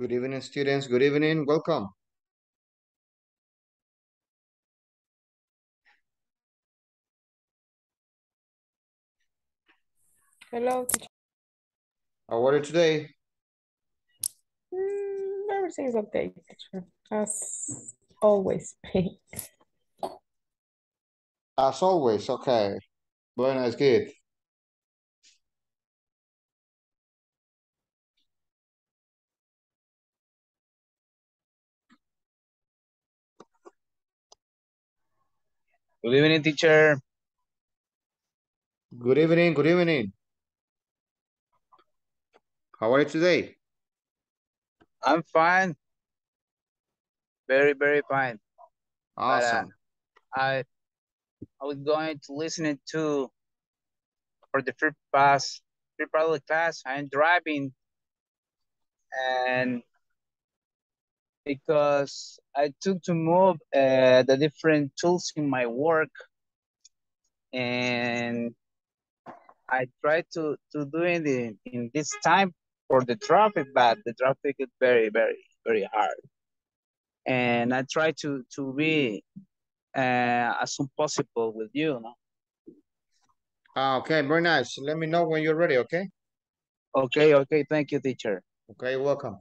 Good evening, students. Good evening. Welcome. Hello, teacher. How are you today? Mm, everything's okay, teacher. As always. As always, okay. Bueno, it's good. Good evening, teacher. Good evening. Good evening. How are you today? I'm fine. Very, very fine. Uh, awesome. I I was going to listen to for the free pass, free public class. I'm driving and because I took to move uh, the different tools in my work and I tried to, to do it in, in this time for the traffic, but the traffic is very, very, very hard. And I try to, to be uh, as soon possible with you. No? Ah, okay, very nice. Let me know when you're ready, okay? Okay, okay. Thank you, teacher. Okay, welcome.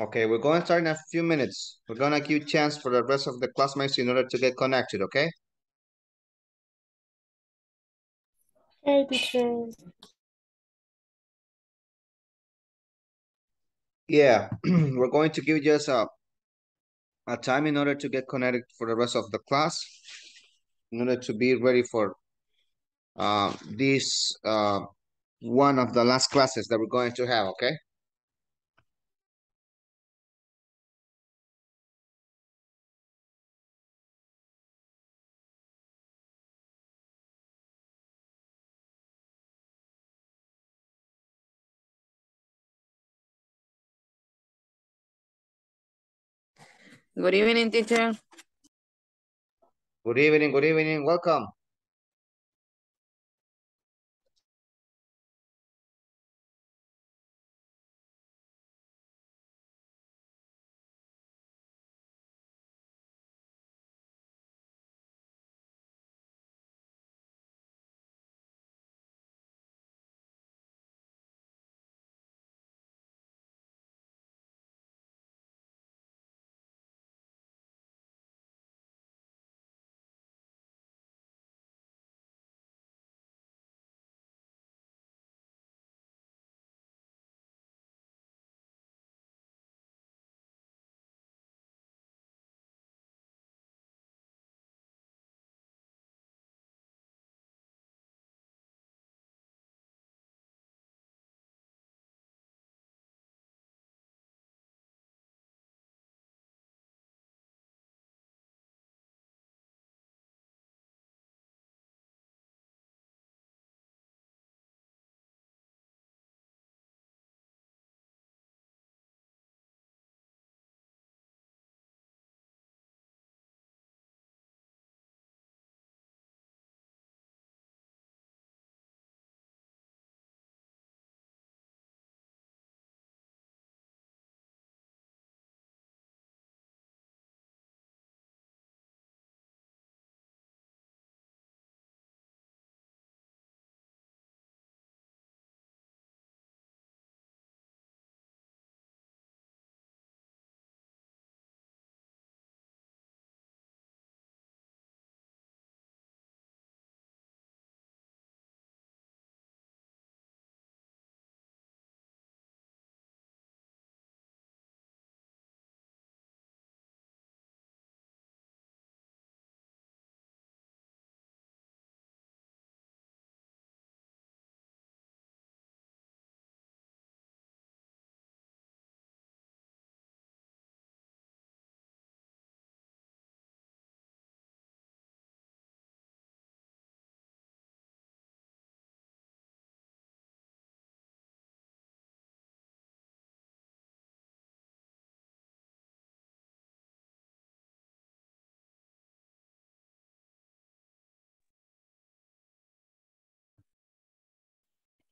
Okay, we're going to start in a few minutes. We're going to give chance for the rest of the classmates in order to get connected, okay? Hey, teacher. Yeah, we're going to give just a, a time in order to get connected for the rest of the class, in order to be ready for uh, this uh, one of the last classes that we're going to have, okay? Good evening, teacher. Good evening, good evening, welcome.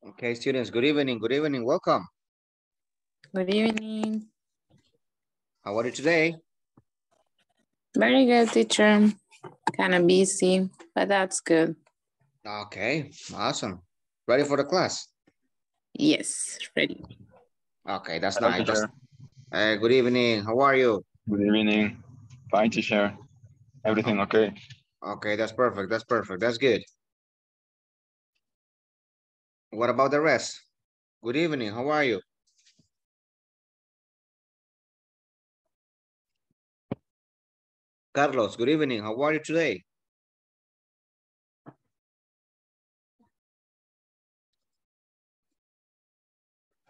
Okay, students, good evening, good evening, welcome. Good evening. How are you today? Very good, teacher. Kind of busy, but that's good. Okay, awesome. Ready for the class? Yes, ready. Okay, that's Hello, nice. That's- Uh, good evening, how are you? Good evening. Fine, teacher. Everything okay? Okay, that's perfect, that's perfect, that's good. What about the rest? Good evening, how are you? Carlos, good evening, how are you today?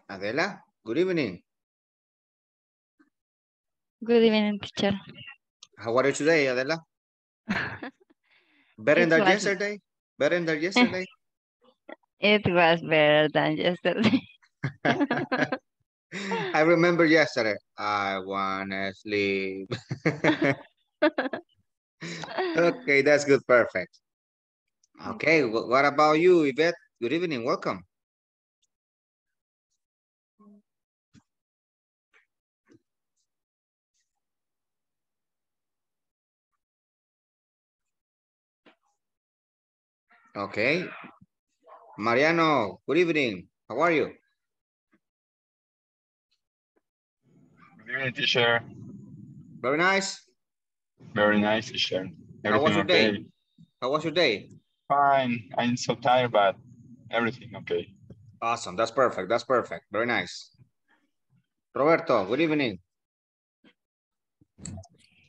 Adela, good evening, Good evening, teacher. how are you today, Adela? Better than yesterday? Better than yesterday? It was better than yesterday. I remember yesterday. I wanna sleep. Okay, that's good, perfect. Okay, wh- what about you, Yvette? Good evening, welcome. Okay. Mariano, good evening. How are you? Good evening, teacher. Very nice. Very nice, teacher. How was Everything your day? How was your day? Fine. I'm so tired, but everything okay. Awesome, that's perfect, that's perfect, very nice. Roberto, good evening.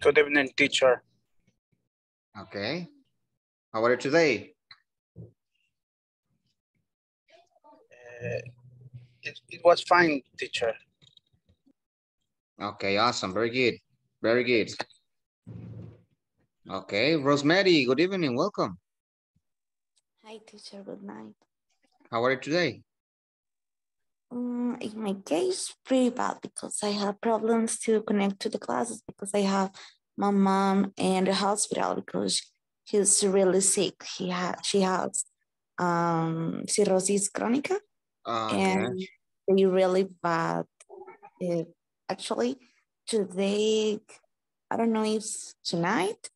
Good evening, teacher. Okay. How are you today? It, it was fine, teacher. Okay, awesome, very good, very good. Okay, Rosemary, good evening, welcome. Hi, teacher. Good night. How are you today? Um, in my case, pretty bad because I have problems to connect to the classes because I have my mom in the hospital because he's really sick. He had she has um cirrhosis chronica Okay, and they really bad. Uh, actually, today I don't know if tonight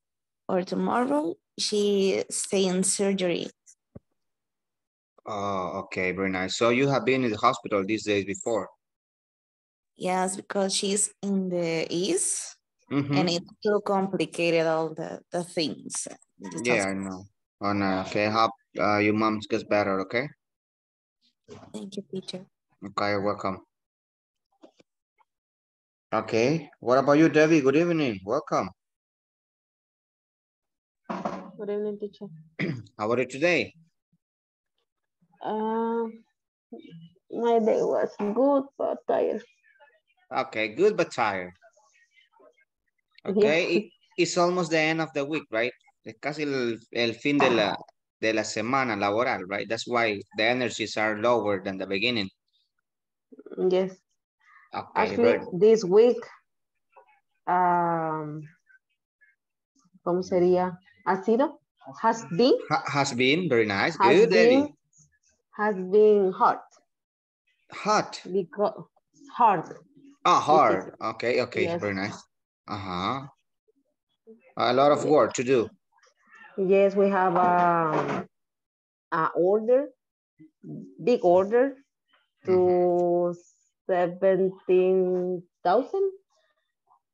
or tomorrow she stay in surgery. oh, okay, very nice. So you have been in the hospital these days before? Yes, because she's in the east. Mhm. and it's so complicated all the the things Yeah, I know. Oh, no, okay, hope uh, your mom gets better, okay? Thank you teacher Okay, you're welcome. Okay, what about you, Debbie? Good evening, welcome. Good evening, teacher. How are you today? Um, my day was good but tired. Okay, good but tired. Okay, it- it's almost the end of the week, right? Es casi el, el fin de la, de la semana laboral, right? That's why the energies are lower than the beginning. Yes, Okay, actually, very- this week, um, ¿cómo sería? Ha sido, has been, ha- has been very nice. has Good, been, has been hot Hot. because hard. Ah, hard. Okay, okay, Yes. very nice. Uh-huh. A lot of work to do. Yes, we have a, a order, big order to 17,000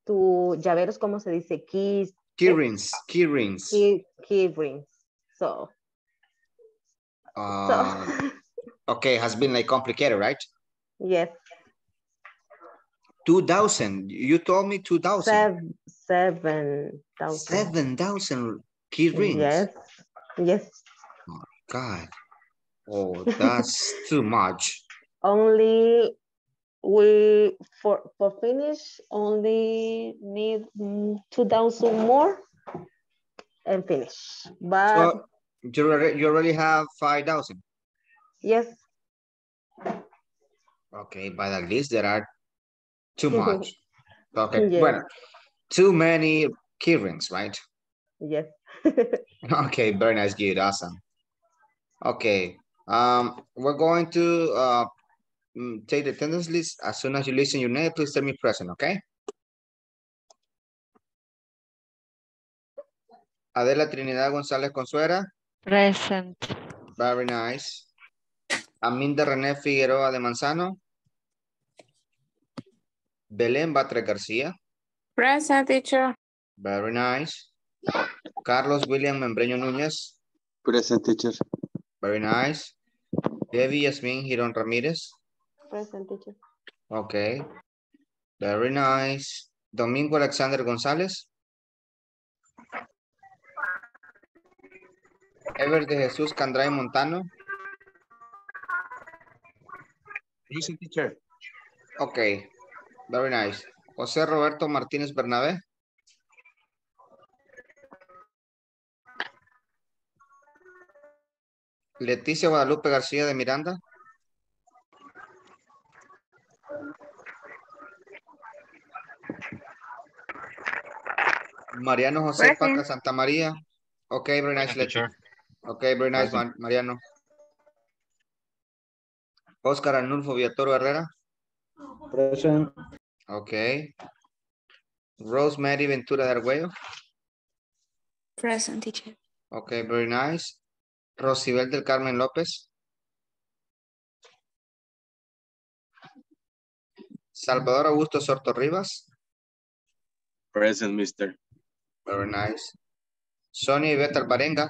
to llaveros, ¿cómo se dice? Keys. Key rings. Key, keyrings. So. Uh, so. okay, has been like complicated, right? Yes. 2,000. You told me 2,000. 7,000. 7,000 key rings. Yes, yes. My God. Oh, that's too much. Only we for for finish only need mm, two thousand more and finish. But So you already, you already have five thousand. yes, Okay, but at least there are too much. Okay, well, too many key rings, right? yes. Okay, very nice, good, awesome. Okay, Um, we're going to uh, mm, take the attendance list. As soon as you listen your name, please tell me present, okay? Adela Trinidad González Consuera, Present. very nice. Aminda René Figueroa de Manzano. Belén Batre García, Present, teacher. very nice. Carlos William Membreño Núñez, Present teacher. very nice. Debbie Yasmin Girón Ramírez, Present teacher. okay. Very nice. Domingo Alexander González. Ever de Jesús Candray Montano, Present teacher. okay. Very nice. José Roberto Martínez Bernabé. Leticia Guadalupe García de Miranda. Mariano José Paca Present. Santa María. Okay, very nice, teacher. Okay, very nice, Present. Mar- Mariano. Oscar Arnulfo Villatoro Herrera. Present. Okay. Rosemary Ventura de Arguello. Present teacher. Okay, very nice. Rosibel del Carmen López. Salvador Augusto Sorto Rivas. Present, mister. Very nice. Sonia Ivette Alvarenga.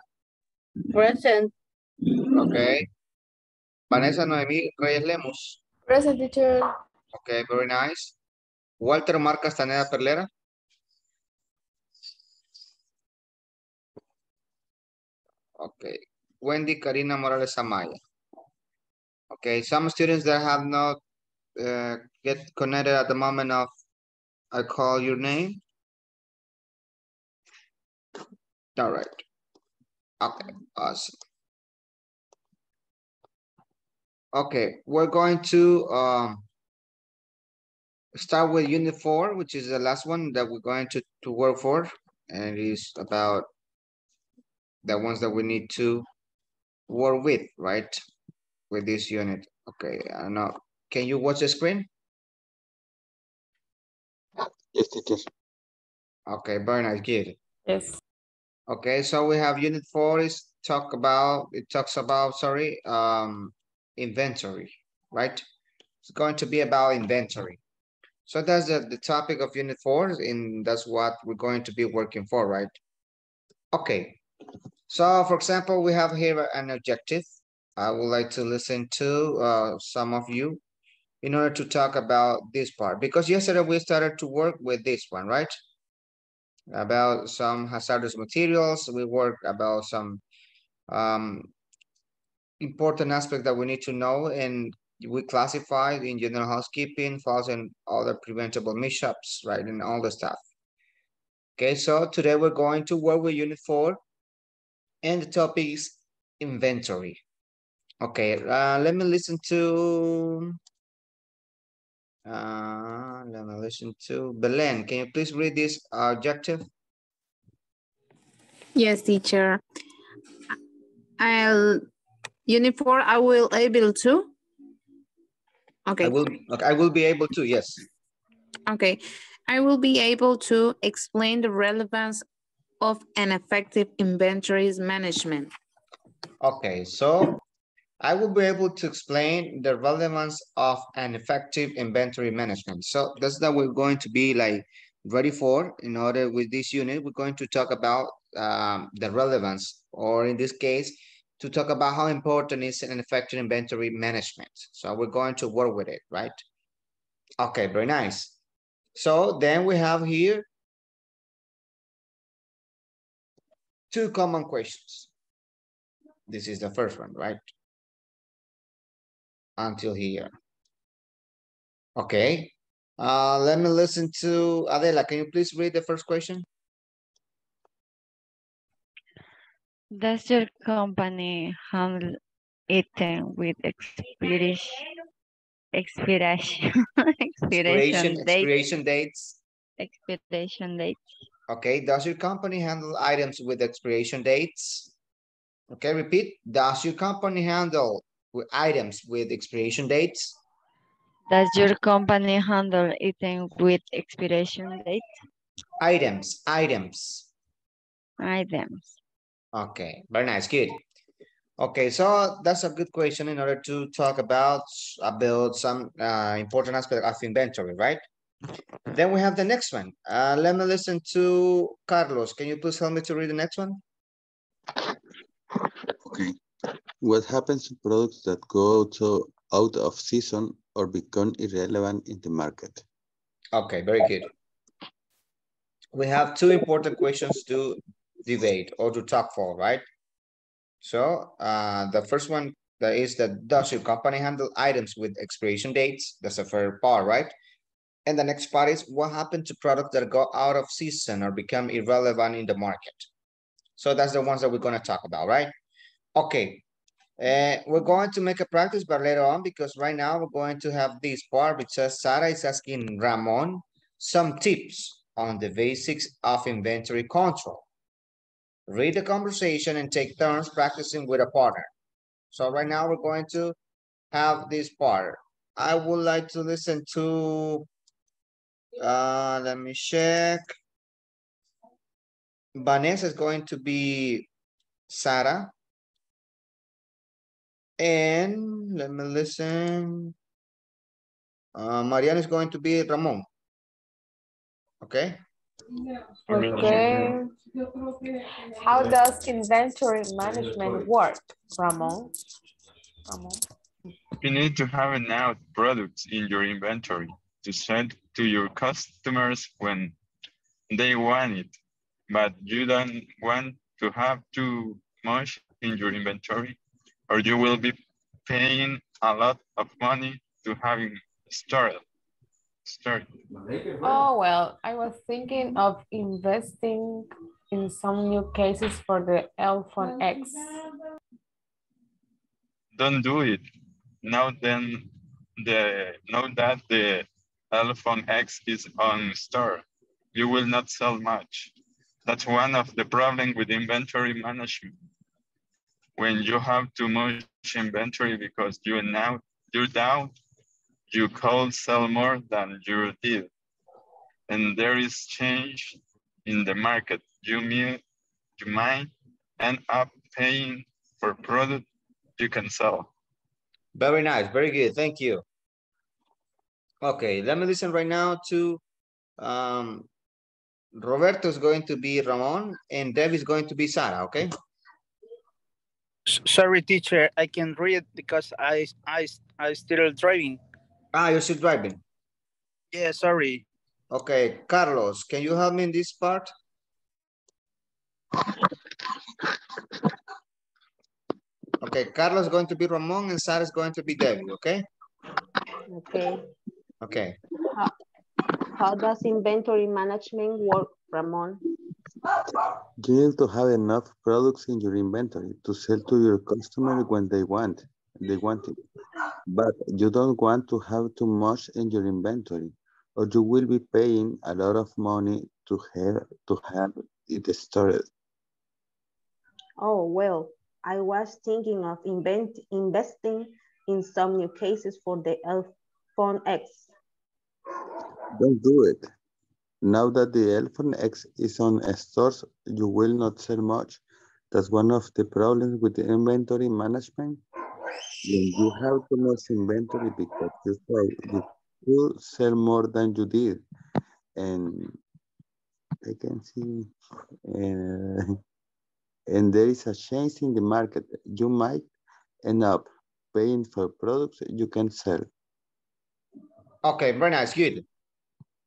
Present. Okay. Vanessa Noemí Reyes Lemus. Present teacher. Okay, very nice. Walter Mar Castaneda Perlera. Okay. Wendy Karina Morales Amaya. Okay, some students that have not uh, get connected at the moment of I call your name. All right. Okay, awesome. Okay, we're going to um start with unit four, which is the last one that we're going to to work for, and it is about the ones that we need to work with, right? With this unit. Okay, I don't know. Can you watch the screen? Yes, teacher. Okay, very nice, good. Yes. Okay, so we have unit four is talk about, it talks about, sorry, um, inventory, right? It's going to be about inventory. So that's the, the topic of unit four, and that's what we're going to be working for, right? Okay, so for example, we have here an objective. I would like to listen to uh, some of you in order to talk about this part, because yesterday we started to work with this one, right? about some hazardous materials. We work about some um, important aspect that we need to know and we classify in general housekeeping, falls and other preventable mishaps, right, and all the stuff. Okay, so today we're going to work with unit four and the topic is inventory. Okay, uh, let me listen to uh, let me listen to Belen. Can you please read this objective? Yes, teacher. I'll, unit four, I will able to. Okay. I will, okay, I will be able to, yes. okay. I will be able to explain the relevance of an effective inventories management. Okay, so I will be able to explain the relevance of an effective inventory management. So that's that we're going to be like ready for in order with this unit, we're going to talk about um, the relevance, or in this case, to talk about how important is an effective inventory management. So we're going to work with it, right? Okay, very nice. So then we have here two common questions. This is the first one, right? Until here. Okay, uh, let me listen to Adela. Can you please read the first question? Does your company handle item with expiration, expiration, Expiration, expiration date, expiration dates. expiration date? Okay, does your company handle items with expiration dates? Okay, repeat. Does your company handle with items with expiration dates? Does your company handle items with expiration date? Items, items. Items. Okay, very nice, good. Okay, so that's a good question in order to talk about about some uh, important aspect of inventory, right? Then we have the next one. Uh, let me listen to Carlos. Can you please help me to read the next one? Okay. What happens to products that go to out of season or become irrelevant in the market? Okay, very good. We have two important questions to debate or to talk for, right? So uh, the first one that is that does your company handle items with expiration dates? That's a fair part, right? And the next part is what happened to products that go out of season or become irrelevant in the market? So that's the ones that we're going to talk about, right? Okay. Uh, we're going to make a practice, but later on, because right now we're going to have this part which says Sarah is asking Ramon some tips on the basics of inventory control. Read the conversation and take turns practicing with a partner. So right now we're going to have this part. I would like to listen to, uh, let me check. Vanessa is going to be Sarah. And let me listen. Uh, Mariana is going to be Ramon. Okay. Okay. How does inventory management work, Ramon? Ramon? You need to have enough products in your inventory to send to your customers when they want it, but you don't want to have too much in your inventory or you will be paying a lot of money to having stored. Stored. Oh, well, I was thinking of investing in some new cases for the iPhone X. Don't do it. Now then the know that the iPhone X is on store. You will not sell much. That's one of the problem with inventory management. When you have too much inventory because you now you're down, you could sell more than you did. And there is change in the market. You mean you might end up paying for product you can sell. Very nice, very good, thank you. Okay, let me listen right now to um, Roberto is going to be Ramon and Dev is going to be Sarah, okay? Sorry, teacher, I can read because I, I, I still driving. Ah, you're still driving. Yeah, sorry. Okay, Carlos, can you help me in this part? Okay, Carlos is going to be Ramon and Sarah is going to be Debbie, okay? Okay. Okay, How does inventory management work, Ramon? You need to have enough products in your inventory to sell to your customer when they want, they want it. But you don't want to have too much in your inventory or you will be paying a lot of money to have, to have it stored. Oh, well, I was thinking of invent, investing in some new cases for the iPhone X. Don't do it. Now that the iPhone X is on stores, you will not sell much. That's one of the problems with the inventory management. When you have too much inventory because you thought you sell more than you did. And I can see, uh, and there is a change in the market. You might end up paying for products you can sell. Okay, very nice, good.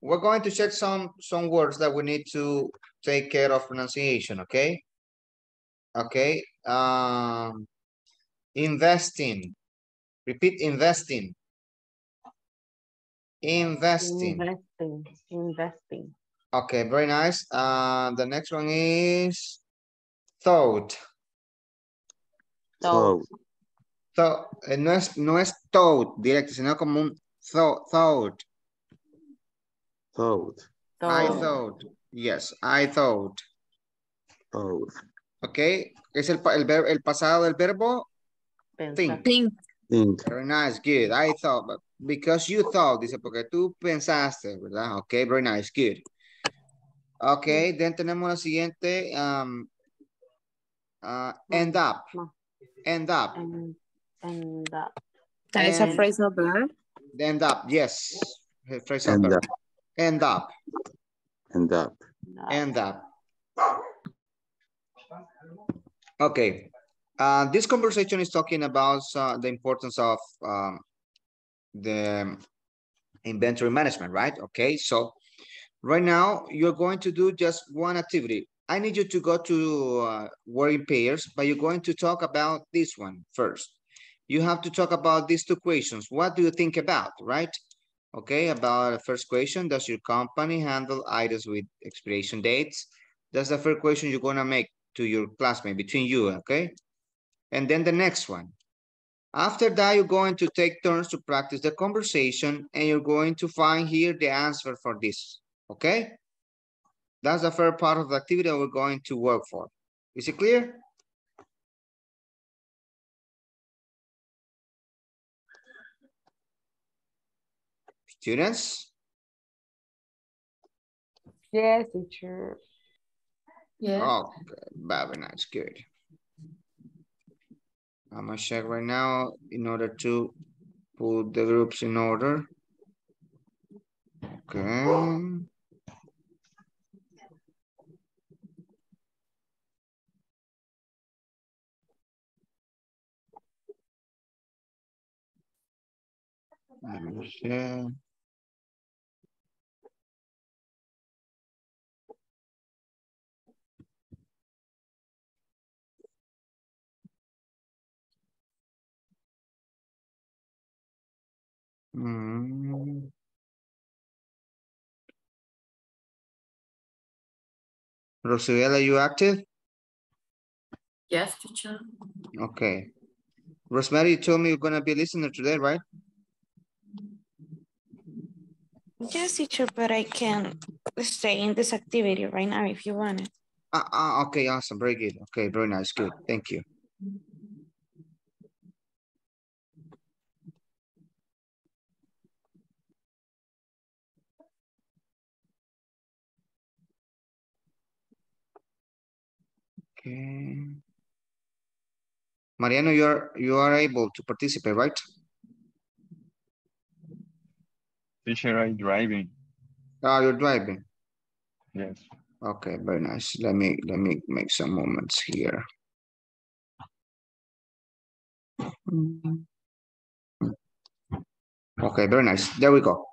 We're going to check some, some words that we need to take care of pronunciation, okay? Okay, um, investing. Repeat investing. Investing. Investing, investing. Okay, very nice. Uh, the next one is thought. So, So, eh, no es, no es thought directo, sino como un thought, thought. thought, I thought. Yes, I thought. thought. Ok, es el, el, ver- el pasado del verbo think. Think. think. Very nice, good. I thought, but because you thought, dice, porque tú pensaste, ¿verdad? Okay, very nice, good. Okay, then tenemos la siguiente, um, uh, end up, end up, And, and uh, That is a And- phrasal verb. End up, yes. Phrasal End up, End up, end up. end up. Okay, uh, this conversation is talking about uh, the importance of um, the inventory management, right? Okay, so right now you're going to do just one activity. I need you to go to uh, working pairs, but you're going to talk about this one first. You have to talk about these two questions. What do you think about, right? Okay, about the first question, does your company handle items with expiration dates? That's the first question you're gonna make to your classmate, between you, okay? And then the next one. After that, you're going to take turns to practice the conversation and you're going to find here the answer for this, okay? That's the first part of the activity that we're going to work for. Is it clear? Students? Yes, teacher. Oh, good. very nice, good. I'm gonna check right now in order to put the groups in order. Okay. Let me see. Mm. are you active? Yes, teacher. Okay. Rosemary, you told me you're gonna be a listener today, right? Yes, teacher, but I can stay in this activity right now if you want it. Ah, ah, okay, awesome, very good. Okay, very nice, good, thank you. Okay. Mariano, you are, you are able to participate, right? Teacher, I'm driving. Ah, you're driving. Yes. Okay, very nice. Let me, let me make some moments here. Okay, very nice. There we go.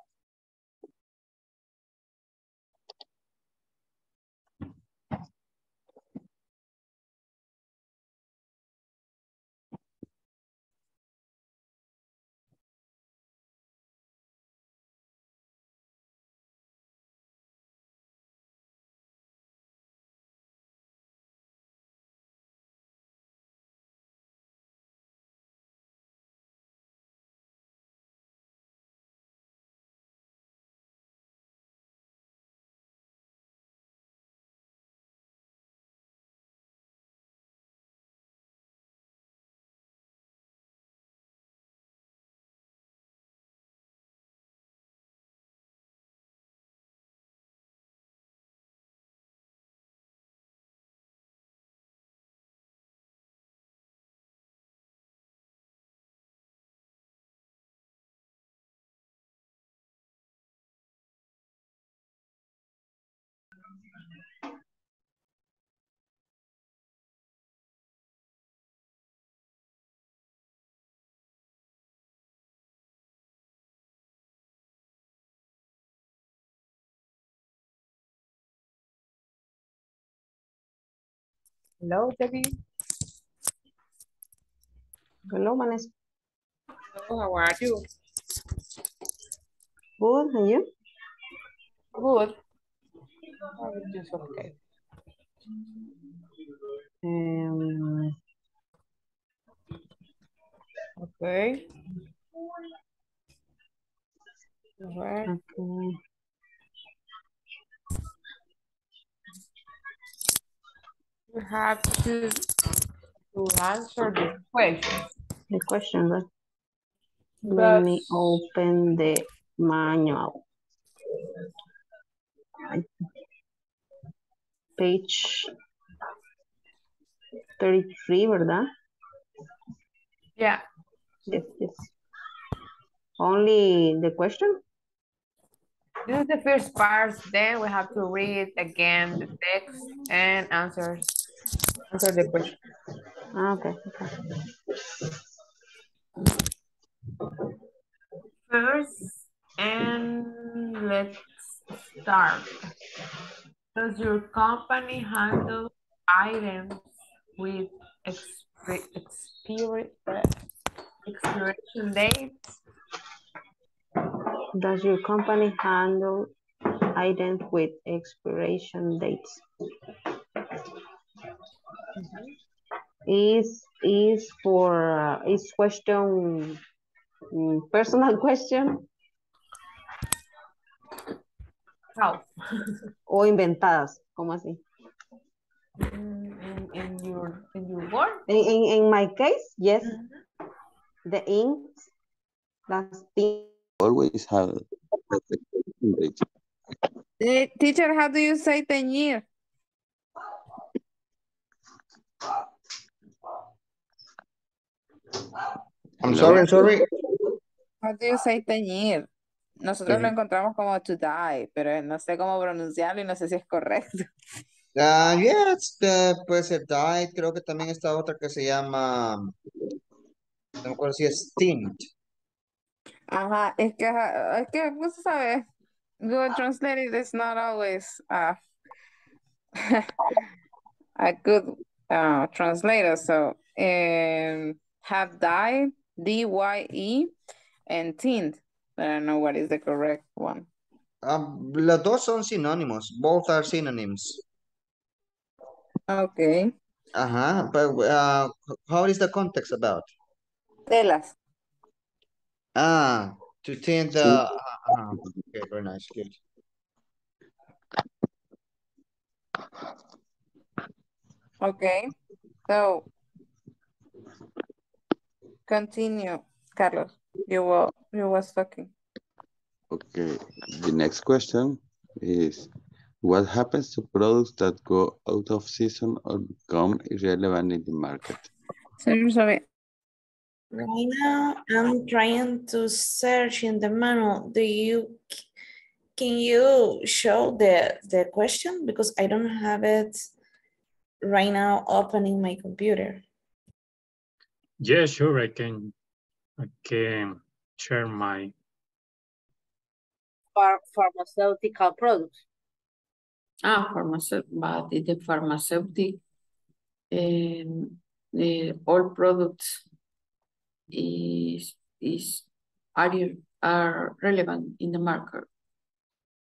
Hello, Debbie. hello, Vanessa. Hello, how are you? Good, and you? Good. Just okay. Um, Okay. Alright. okay. You have to to answer the question. The question, right? Let me open the manual. Page 33, ¿verdad? Yeah. Yes, yes. Only the question? This is the first part. Then we have to read again the text and answers. Answer the question. Ah, okay, okay. First, and let's start. Does your company handle items with expi- expiri- expiration dates? Does your company handle items with expiration dates? Is is for uh, is question mm, personal question How? o inventadas? ¿Cómo así? In, in, in your in your work? In, in, in my case, yes. The inks, las tin- Always have expiration date. Eh, teacher, how do you say teñir? I'm sorry, I'm sorry. How do you say teñir? Nosotros lo Teñir. encontramos como to die, pero no sé cómo pronunciarlo y no sé si es correcto. Ah, yes, the, puede ser diet, creo que también está otra que se llama, no me acuerdo si es tint. Ajá, es que, es que, pues, sabes, Google Translate is not always uh, a good uh, translator. So, um, have dyed, D-Y-E, and tint. I don't know what is the correct one. Um, los dos son sinónimos, both are synonyms. Okay. Uh-huh. but uh, how is the context about? Telas. Ah, to tint the, uh, uh, okay, very nice, good. Okay. So, continue, Carlos. You were, you was talking. Okay, the next question is what happens to products that go out of season or become irrelevant in the market? Sorry, sorry. Right now, I'm trying to search in the manual. Do you, can you show the, the question? Because I don't have it right now opening my computer. Yeah, sure, I can, I can share my, Ph- pharmaceutical products. Ah, pharmaceutical, but the pharmaceutical, pharmaceutic, um, the all products is, is, are, you- are relevant in the market.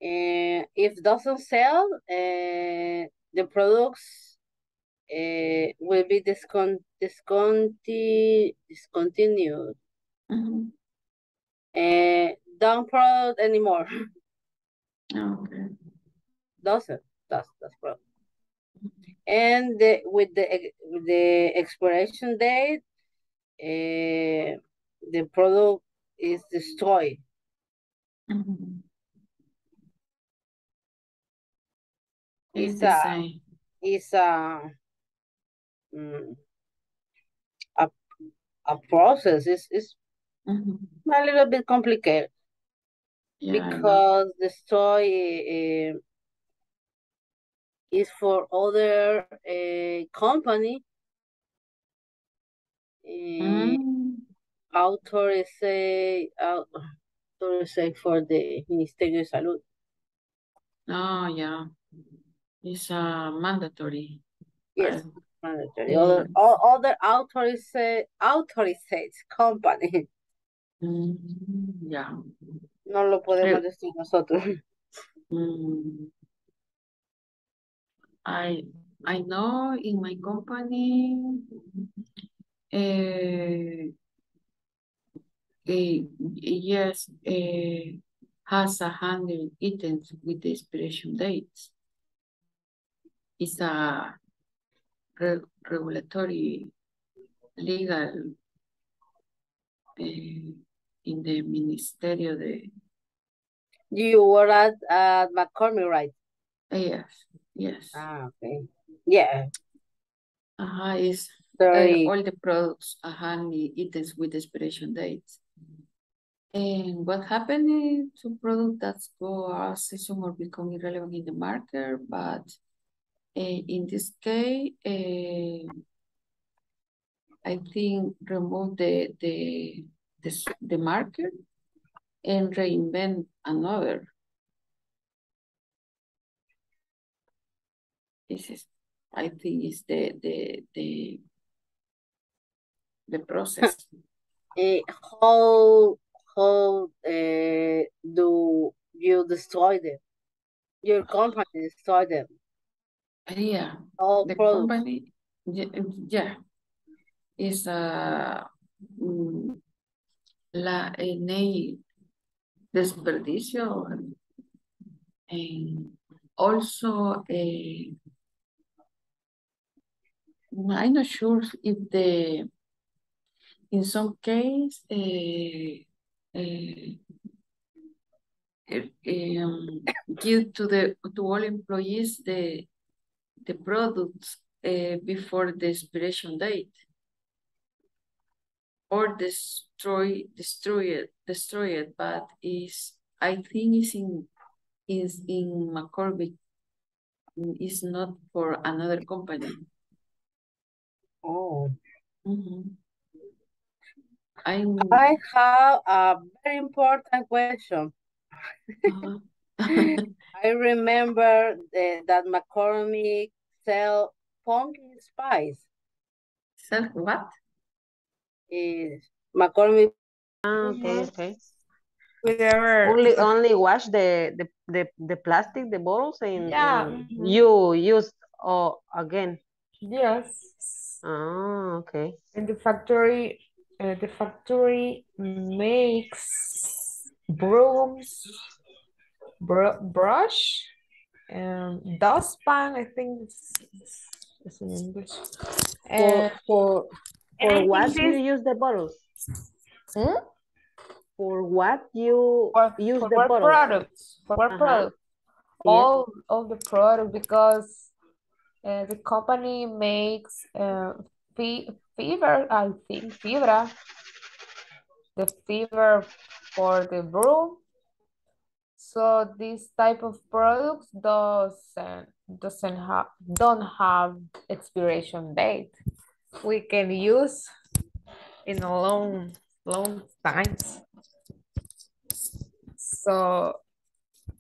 Uh, if doesn't sell, uh, the products uh, will be discon disconti discontinued. Mhm. Uh, don't product anymore. Okay. doesn't. That's that's product. And the, with the with the expiration date, uh, the product is destroyed. Mhm. It's It's a it's a mm, a a process. is it's Mhm. a little bit complicated Yeah, because the story uh, is for other uh, company. Uh, Mm, authorize authorize for the Ministerio de Salud. Oh, yeah. It's uh, mandatory. Yes, mandatory. Other yes. all other authorized authorized company. Mm, yeah. No lo podemos Eh, decir nosotros. mm, I I know in my company, uh, uh, yes, uh, has a hundred items with the expiration dates. It's a re regulatory legal uh, in the Ministerio de. You were at, at McCormick, right? Yes, yes. Ah, okay. Yeah. Ajá, is Sorry. uh, all the products ajá, need items with expiration dates. And what happened to product that's go out of season or become irrelevant in the market, but uh, in this case, uh, I think remove the the the, the market and reinvent another. This is, I think, is the the the the process. Eh, how how uh, do you destroy them? Your company destroy them. Yeah, All the products. company, yeah, is mm, la en el desperdicio and also eh, I'm not sure if the in some case eh, eh, eh, um, give to the to all employees the the products uh, before the expiration date or destroy destroy it destroy it but is I think is in is in McCormick is not for another company. Oh. Mhm. I'm I have a very important question. uh-huh. I remember the, that McCormick sell pumpkin spice. Sell what? Is McCormick Ah, okay, okay. We never. Only only wash the the the, the plastic, the bottles, and, Yeah. and mhm. you use oh again. Yes. Ah, okay. And the factory, uh, the factory makes brooms, br brush, and dustpan. I think it's, it's, it's in English. For And, for and for I what think you use the bottles? Hmm? For what you For, use for the what bottles? products? For what Uh-huh. product? Yes. All all the product because uh, the company makes uh, fe fever. I think fibra. The fever for the broom. So this type of products doesn't doesn't have don't have expiration date. We can use in a long long times. So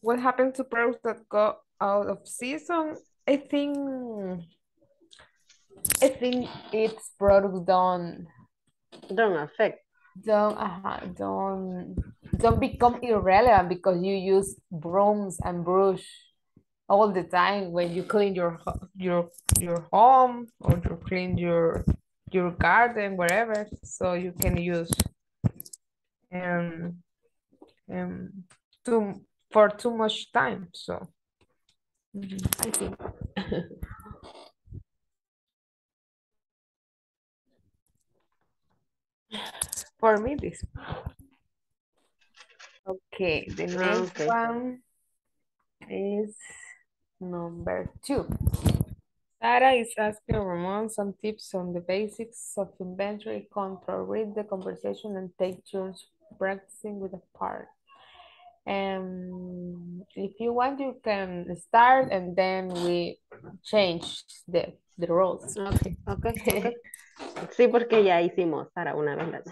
what happened to products that go out of season? I think I think its products don't Don't affect. don't uh, don't don't become irrelevant because you use brooms and brush all the time when you clean your your your home or you clean your your garden wherever so you can use um um too for too much time so. Mhm, I think for me this okay the Ah, next okay. one is number two Sarah is asking Ramon some tips on the basics of inventory control. Read the conversation and take turns practicing with a part. Um, if you want, you can start and then we change the, the roles. Okay, okay, okay. Sí, porque ya hicimos para una vez.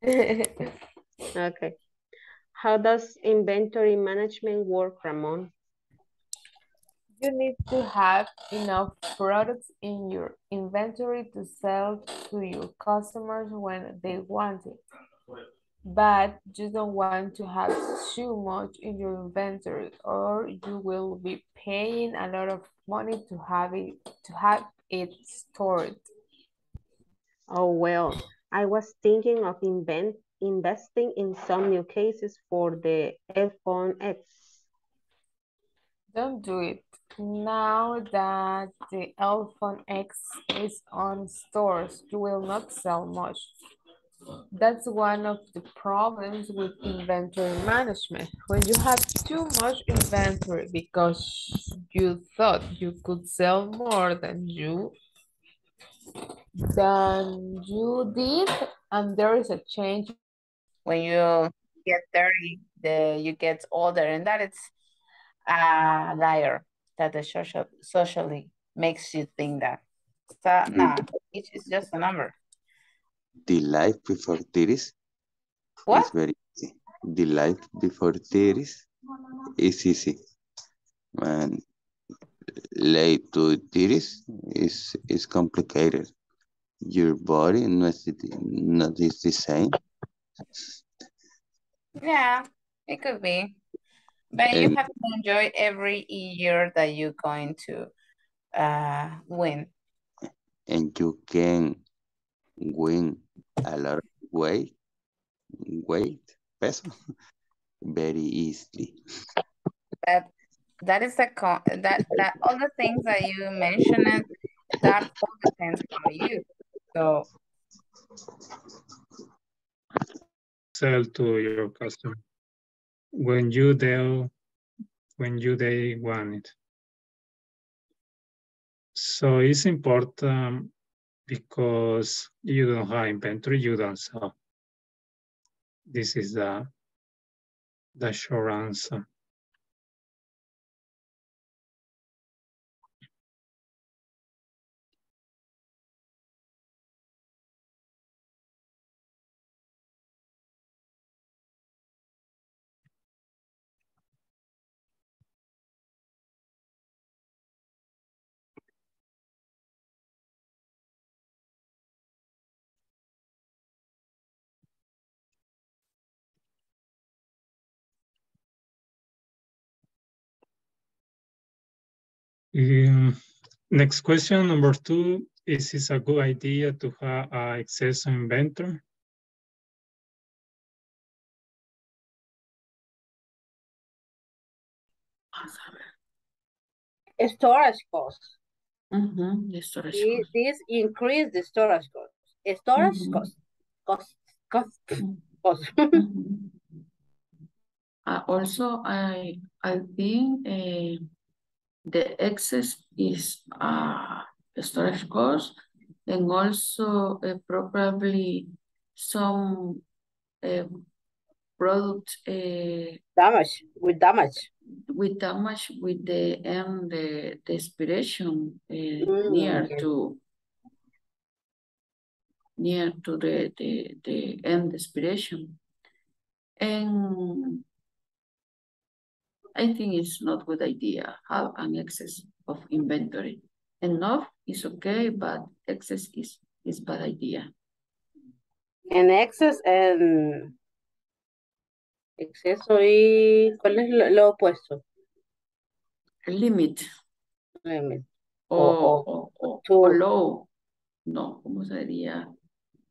Okay. How does inventory management work, Ramon? You need to have enough products in your inventory to sell to your customers when they want it. But you don't want to have too much in your inventory or you will be paying a lot of money to have it to have it stored. Oh, well, I was thinking of invent investing in some new cases for the iPhone X. Don't do it. Now that the iPhone X is on stores, you will not sell much. that's one of the problems with inventory management. When you have too much inventory because you thought you could sell more than you than you did, and there is a change. When you get 30, the you get older, and that it's a liar that the social socially makes you think that. So, mm. nah, it's, it's just a number. The life before 30s What? is very easy. The life before 30s is easy. And late to 30s is, is complicated. Your body not, not is the same. Yeah, it could be. But you have to enjoy every year that you're going to uh win. and you can win a lot of weight, weight, peso, very easily. That that is the con that that all the things that you mentioned, that all depends on you. So Sell to your customer when you do, when you they want it. So it's important because you don't have inventory, you don't sell. This is the the short answer. Um, next question, number two, is it a good idea to have uh, excess inventory? Storage costs. Mhm, the storage Thi- cost. This increase the storage cost. Storage Mhm. cost, cost, cost, Mhm. cost. Mhm. Uh, also, I I think uh, the excess is uh, a storage cost and also uh, probably some uh, product uh, Damage, with damage. with damage with the end the, the expiration uh, Mm, near okay. to near to the, the, the end expiration. And I think it's not good idea have an excess of inventory. Enough is okay, but excess is is bad idea. En excess, en exceso y ¿cuál es lo, lo opuesto? Limit Limit. o, O, o, o, low. No, ¿cómo sería?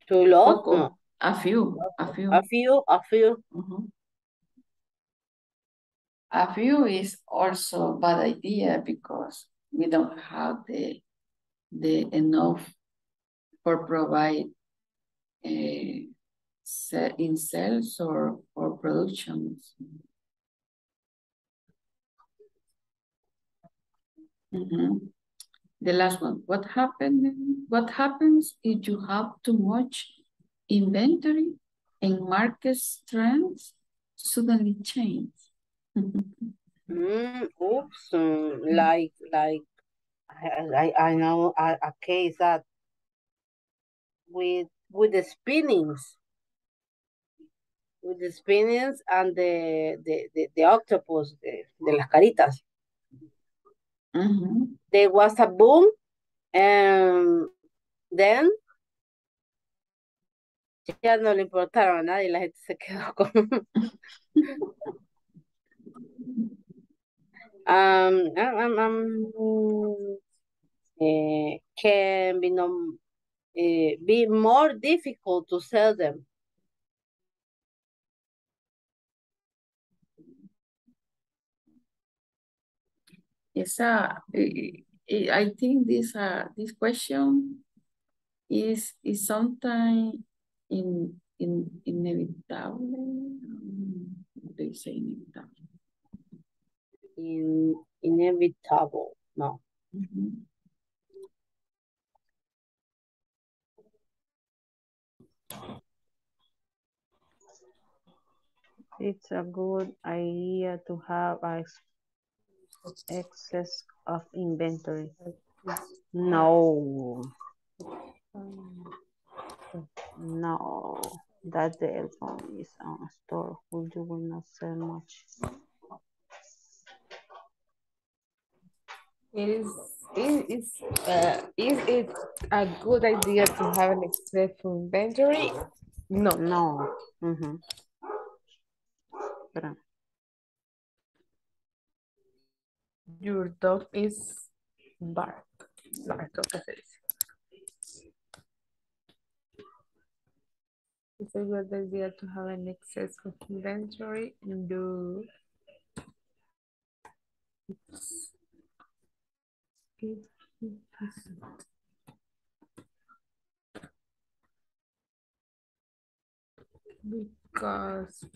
Too low? Poco. No. A few, a few. A few, a few. A few is also a bad idea because we don't have the the enough for provide se- in sales or or productions. Mhm. The last one, what happen, what happens if you have too much inventory and market trends suddenly change? Mm, oops, mm, like, like, I, I, I know a, a case that with, with the spinnings, with the spinnings and the, the, the, the octopus, de, de las caritas, Mhm. there was a boom, and then ya no le importaron a nadie, la gente se quedó con... um, um, um, eh, can be no, eh, be more difficult to sell them. Yes, uh, I think this uh this question is is sometimes in, in, inevitable, um, you say inevitable? In, inevitable, no. Mhm. It's a good idea to have a excess of inventory. No. No, that the iPhone is on a store who you will not sell much. It is, it is, uh, is it a good idea to have an excessive inventory? No. No. Ujú. Espera. Your dog is bark. Bark, ¿qué se dice? It's a good idea to have an excess of inventory. No. It's, it. Because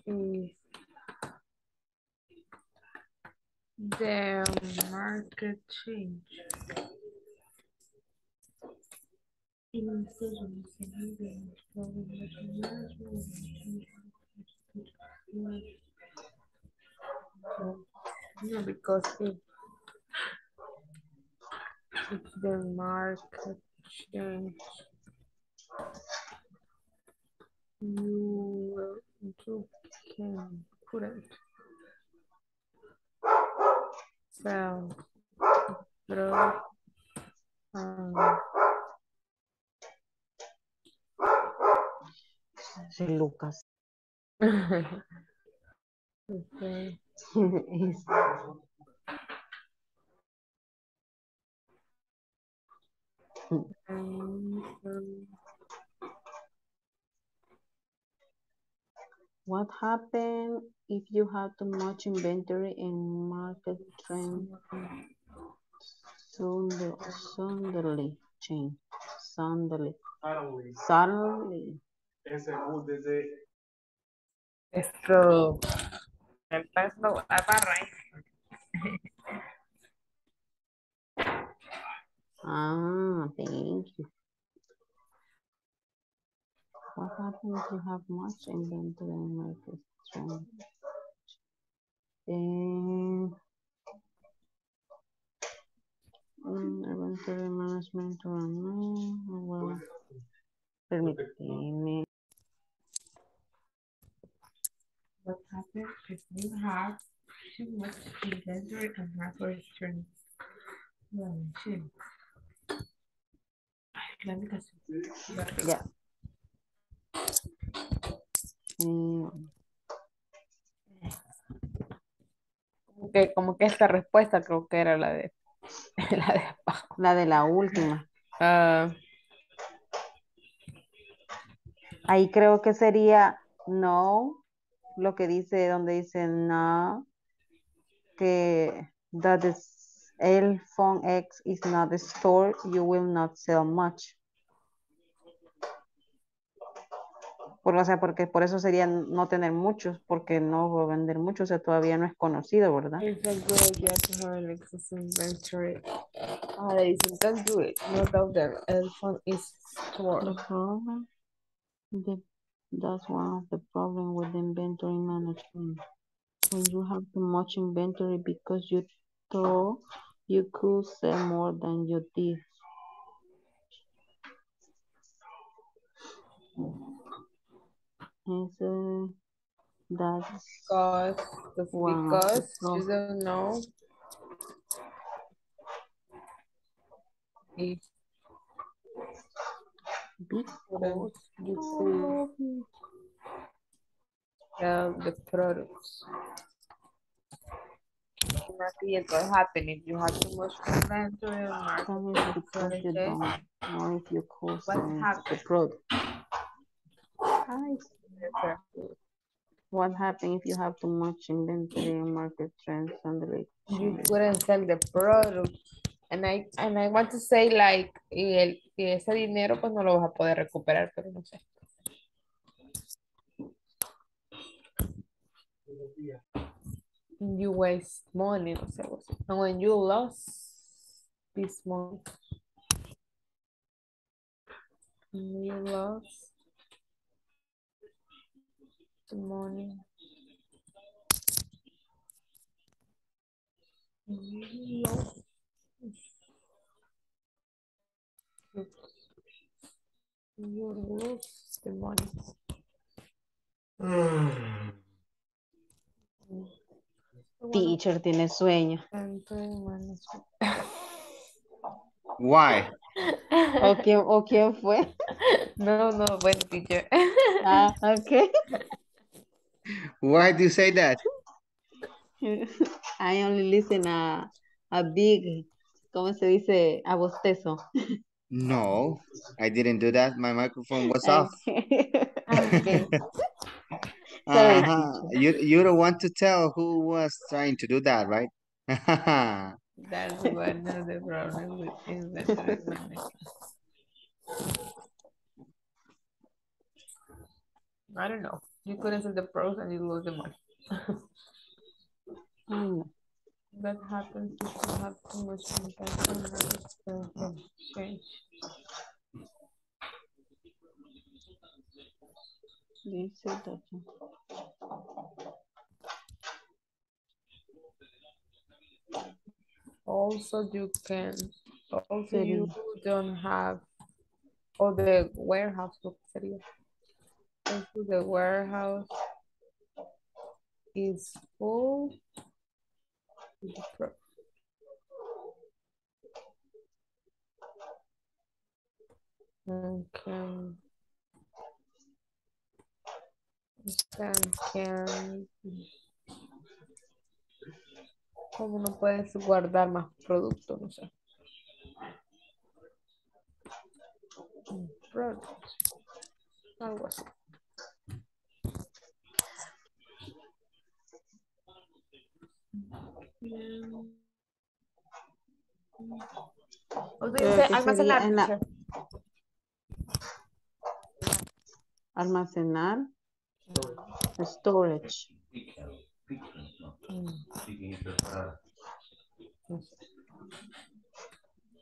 if the market change. No, because if, if the market change, you you can couldn't sell product um, Sí, Lucas. okay. Es- Um, um, What happen if you have too much inventory and market trend suddenly, suddenly change? Suddenly. Suddenly. Barra. Ah, thank you. What happens if you have much inventory and market trend? Eh, mm, inventory management or no, well, permíteme. What happens if you have too much inventory and market trend? Well, shit. Ya. Eh, Como que, como que esta respuesta creo que era la de la de abajo. la de la última. Ah, Ahí creo que sería no, lo que dice, donde dice no, que that is el phone X is not a store, you will not sell much. Por, o sea, porque por eso sería no tener muchos, porque no va a vender muchos, o sea, todavía no es conocido, ¿verdad? Good idea to have an inventory. Ah, le dicen, don't do it. No doubt that el phone is The store. problem, the, that's one of the problem with inventory management. When you have too much inventory because you thought you could say more than you did. It's, uh, that's Because, that's one of the because you don't know if Because you could sell the products. not be it will happen if you have too much content or your marketing depended on or if your abroad. What happens if you have too much inventory and market trends and the like? You couldn't sell the product. And I, and I want to say like, y el, y ese dinero pues no lo vas a poder recuperar, pero no sé. You waste money, no sé. And when you lost this money, you lost the money. You lost- lose the money. Mm. Teacher tiene sueño. Why? ¿O quién, o quién fue? No, no, buen teacher. Ah, ok. Why do you say that? I only listen a, a big, ¿cómo se dice? A bostezo. No, I didn't do that. My microphone was off. Okay. Uh-huh. You you don't want to tell who was trying to do that, right? That's one of the problems with management. I don't know. You couldn't see the pros and you lose the money. Mm. That happens if you have too much inventory change. That. Also, you can, also you don't have, or the warehouse, sería. Also, the warehouse is full. with the pro- Okay. Can, can. ¿Cómo no puedes guardar más producto? No sé. Mm, Product. Algo así. Bien. O Creo dice que almacenar. sería en la- teacher. Almacenar. Storage. No sé.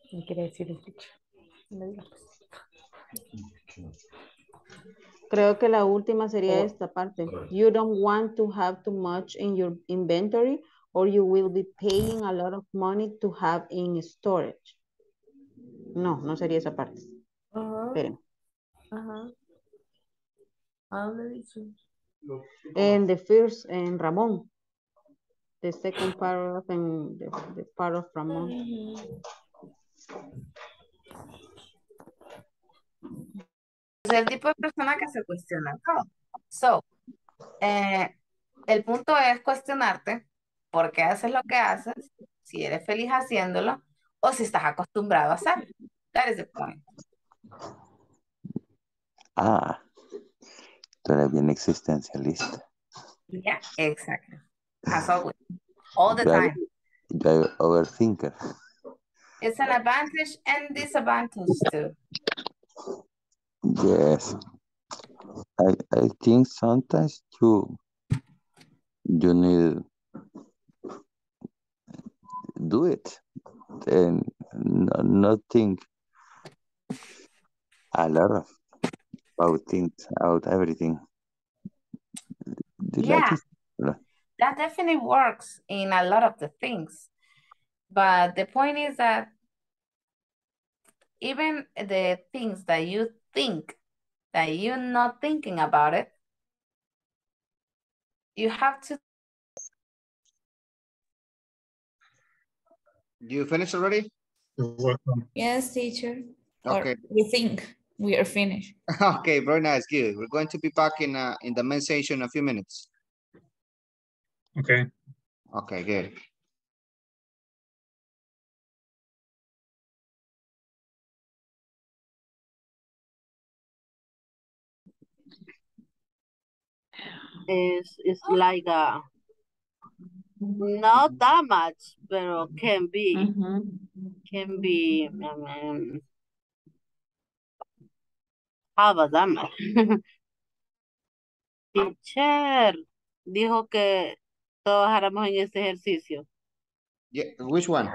¿Qué quiere decir el teacher? Creo que la última sería Oh. esta parte. You don't want to have too much in your inventory or you will be paying a lot of money to have in storage. No, no sería esa parte. Esperen. Ajá. ¿A dónde dice? En the first, en Ramón. The second paragraph en the, the part of Ramón. Es el tipo de persona que se cuestiona todo. So, eh, el punto es cuestionarte por qué haces lo que haces, si eres feliz haciéndolo o si estás acostumbrado a hacerlo. That is the point. Ah, tú eres bien existencialista. Yeah, exactly. As always. All the Yo era- time. yo era overthinker. It's an advantage and disadvantage too. Yes. I, I think sometimes you you need do it and no- not think a lot of about things, about everything. The Yeah. is- That definitely works in a lot of the things. But the point is that even the things that you think that you're not thinking about it, you have to You finished already? You're welcome. Yes, teacher. Or Okay. we think we are finished. Okay, very nice, good. We're going to be back in uh, in the main session in a few minutes. Okay. Okay, good. is is like a not that much, but can be can be um, that much? Teacher dijo que trabajáramos en este ejercicio. Yeah, which one?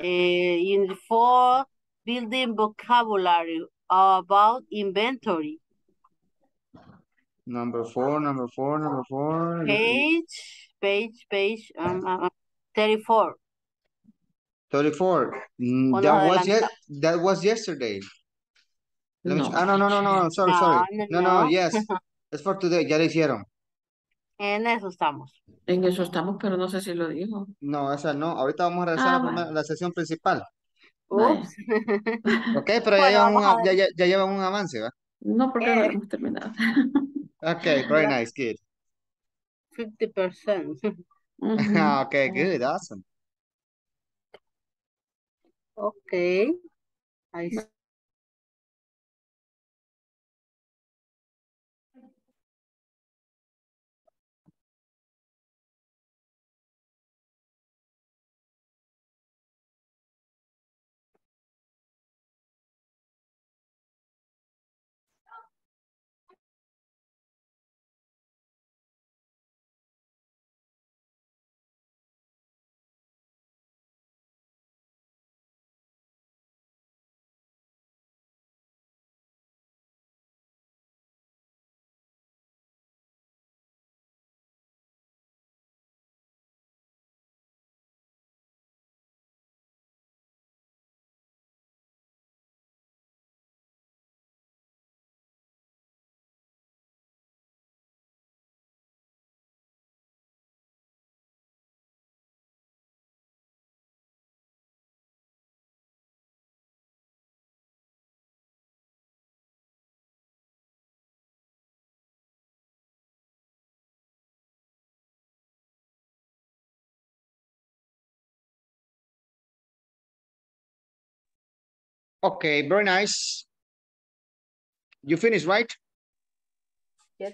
Eh, unit 4, building vocabulary about inventory. Number four, number four, number four. Page, page, page, um, um, um, 34. 34. Mm, that was adelanta- that was yesterday. Let me No. ah, no, no, no, no, sorry, No, sorry. no, No, yes. Es for today, ya lo hicieron. En eso estamos. En eso estamos, pero no sé si lo dijo. No, esa no. Ahorita vamos a regresar Ah, a la, primera- la sesión principal. Vaya. Ups. Ok, pero ya, Bueno, llevan un, vamos a a- ya, ya, ya llevan un avance, ¿va? No, porque no Eh. hemos terminado. Ok, very nice, good. 50%. Ujú. Okay, good, awesome. Ok. Ahí Okay, very nice. You finished, right? Yes.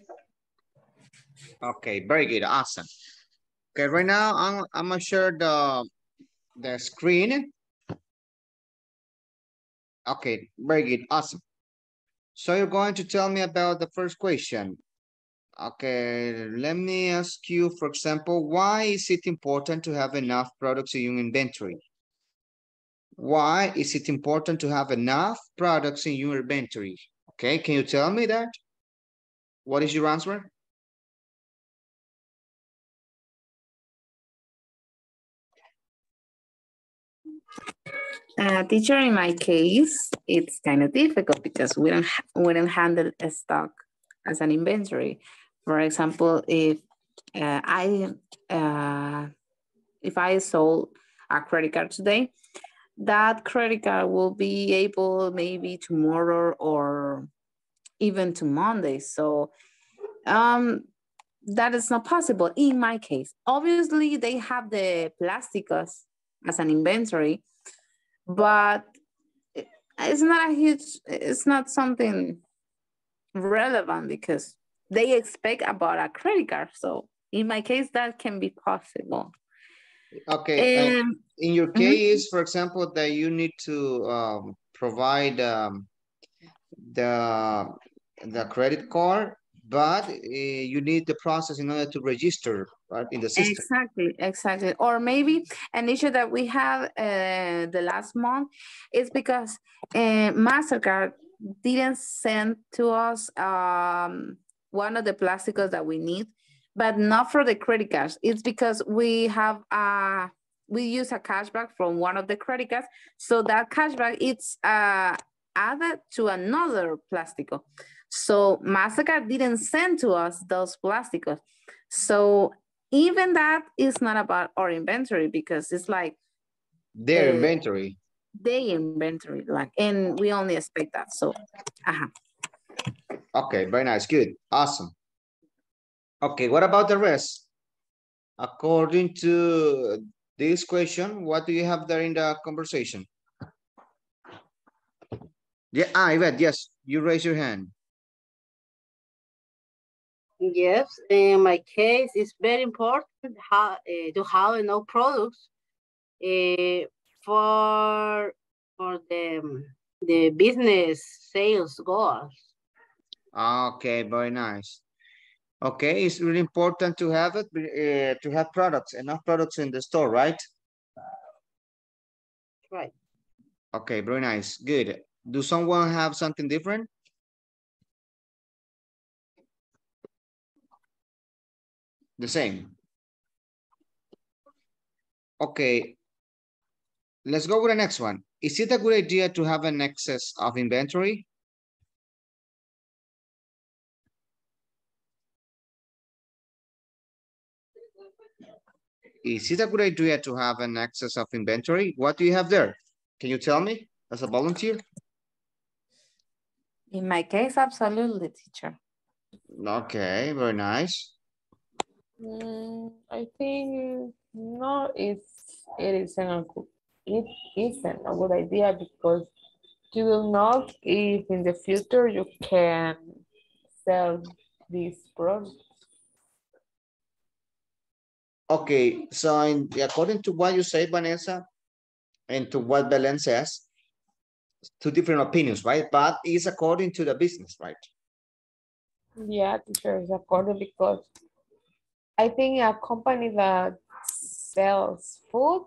Okay, very good, awesome. Okay, right now I'm I'm gonna share the the screen. Okay, very good, awesome. So you're going to tell me about the first question. Okay, let me ask you, for example, why is it important to have enough products in your inventory? Why is it important to have enough products in your inventory? Okay, can you tell me that? What is your answer? Uh, teacher, in my case, it's kind of difficult because we don't we don't handle a stock as an inventory. For example, if uh, I uh, if I sold a credit card today, that credit card will be able maybe tomorrow or even to Monday. So um, that is not possible in my case. Obviously, they have the plásticos as an inventory, but it's not a huge, it's not something relevant because they expect about a credit card. So in my case, that can be possible. Okay, Um, in your mhm. case, for example, that you need to um, provide um, the the credit card, but uh, you need the process in order to register right in the system. Exactly, exactly. Or maybe an issue that we have uh, the last month is because uh, MasterCard didn't send to us um, one of the plásticos that we need, but not for the credit cards. It's because we have uh we use a cashback from one of the credit cards. So that cashback it's uh, added to another plástico. So MasterCard didn't send to us those plásticos. So even that is not about our inventory because it's like Their Uh, inventory. Their inventory, like, and we only expect that. So, uh Okay, very nice, good, awesome. Okay, what about the rest? According to this question, what do you have there in the conversation? Yeah, ah, Yvette, yes, you raise your hand. Yes, in my case, it's very important how, uh, to have enough products uh, for for the the business sales goals. Okay, very nice. Okay, it's really important to have it, uh, to have products, enough products in the store, right? Right. Okay, very nice, good. Do someone have something different? The same. Okay. Let's go with the next one. Is it a good idea to have an excess of inventory? Is it a good idea to have an excess of inventory? What do you have there? Can you tell me as a volunteer? In my case, absolutely, teacher. Okay, very nice. Mm, I think no, it's it isn't a good it isn't a good idea because you don't know if in the future you can sell these products. Okay, so in, according to what you say, Vanessa, and to what Belen says, two different opinions, right? But it's according to the business, right? Yeah, teacher, it's according because I think a company that sells food,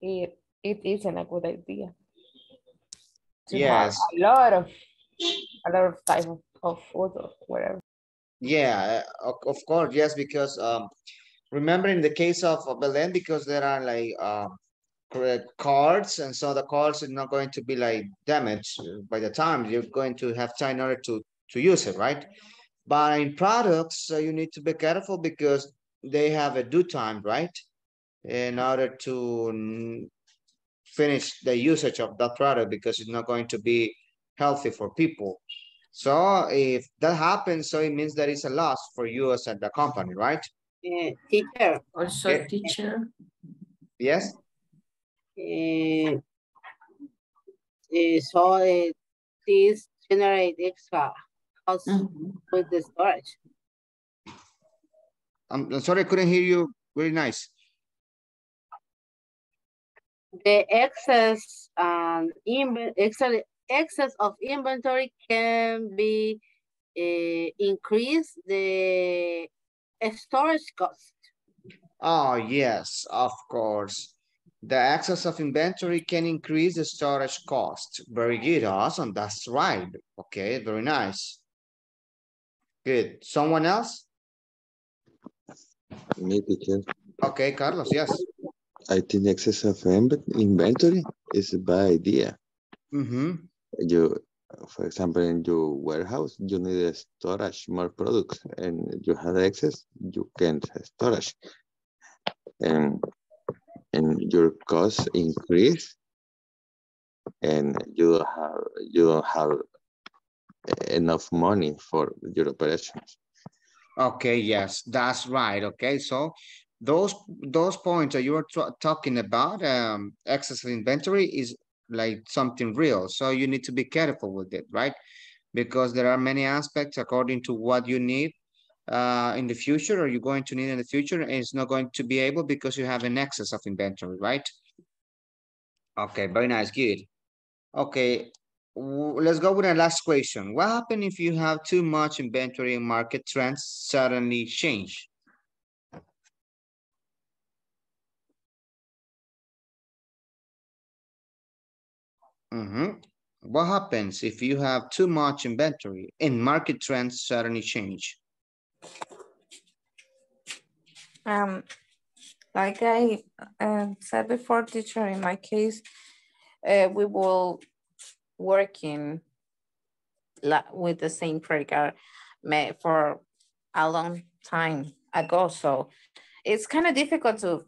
it it isn't a good idea. To have Yes. a lot of a lot of type of, of food or whatever. Yeah, of, of course, yes, because um, remember in the case of uh, Belen, because there are like correct cards, and so the cards are not going to be like damaged uh, by the time you're going to have time in order to to use it, right? But in products, uh, you need to be careful because they have a due time, right? In order to finish the usage of that product because it's not going to be healthy for people. So if that happens, so it means that it's a loss for you as the company, right? Uh, teacher. Also, Okay. teacher, Yes? Uh, uh, so uh, this generate extra cost with the storage. I'm, I'm sorry, I couldn't hear you. Very nice. The excess um inven excess excess of inventory can be uh, increase the storage cost. Oh, yes, of course. The excess of inventory can increase the storage cost. Very good, awesome. That's right. Okay, very nice. Good. Someone else? Me, teacher. Okay, Carlos, yes. I think excess of inventory is a bad idea. Mm-hmm. You, for example, in your warehouse, you need a storage more products, and you have excess, you can storage, and and your costs increase, and you have you don't have enough money for your operations. Okay, yes, that's right. Okay, so those those points that you were talking about, um, excess inventory is like something real. So you need to be careful with it, right? Because there are many aspects according to what you need uh, in the future or you're going to need in the future, and it's not going to be able because you have an excess of inventory, right? Okay, very nice, good. Okay, let's go with the last question. What happens if you have too much inventory and market trends suddenly change? Mhm. What happens if you have too much inventory and market trends suddenly change? Um, like I um, said before, teacher, in my case, uh, we will working with the same card for a long time ago. So it's kind of difficult to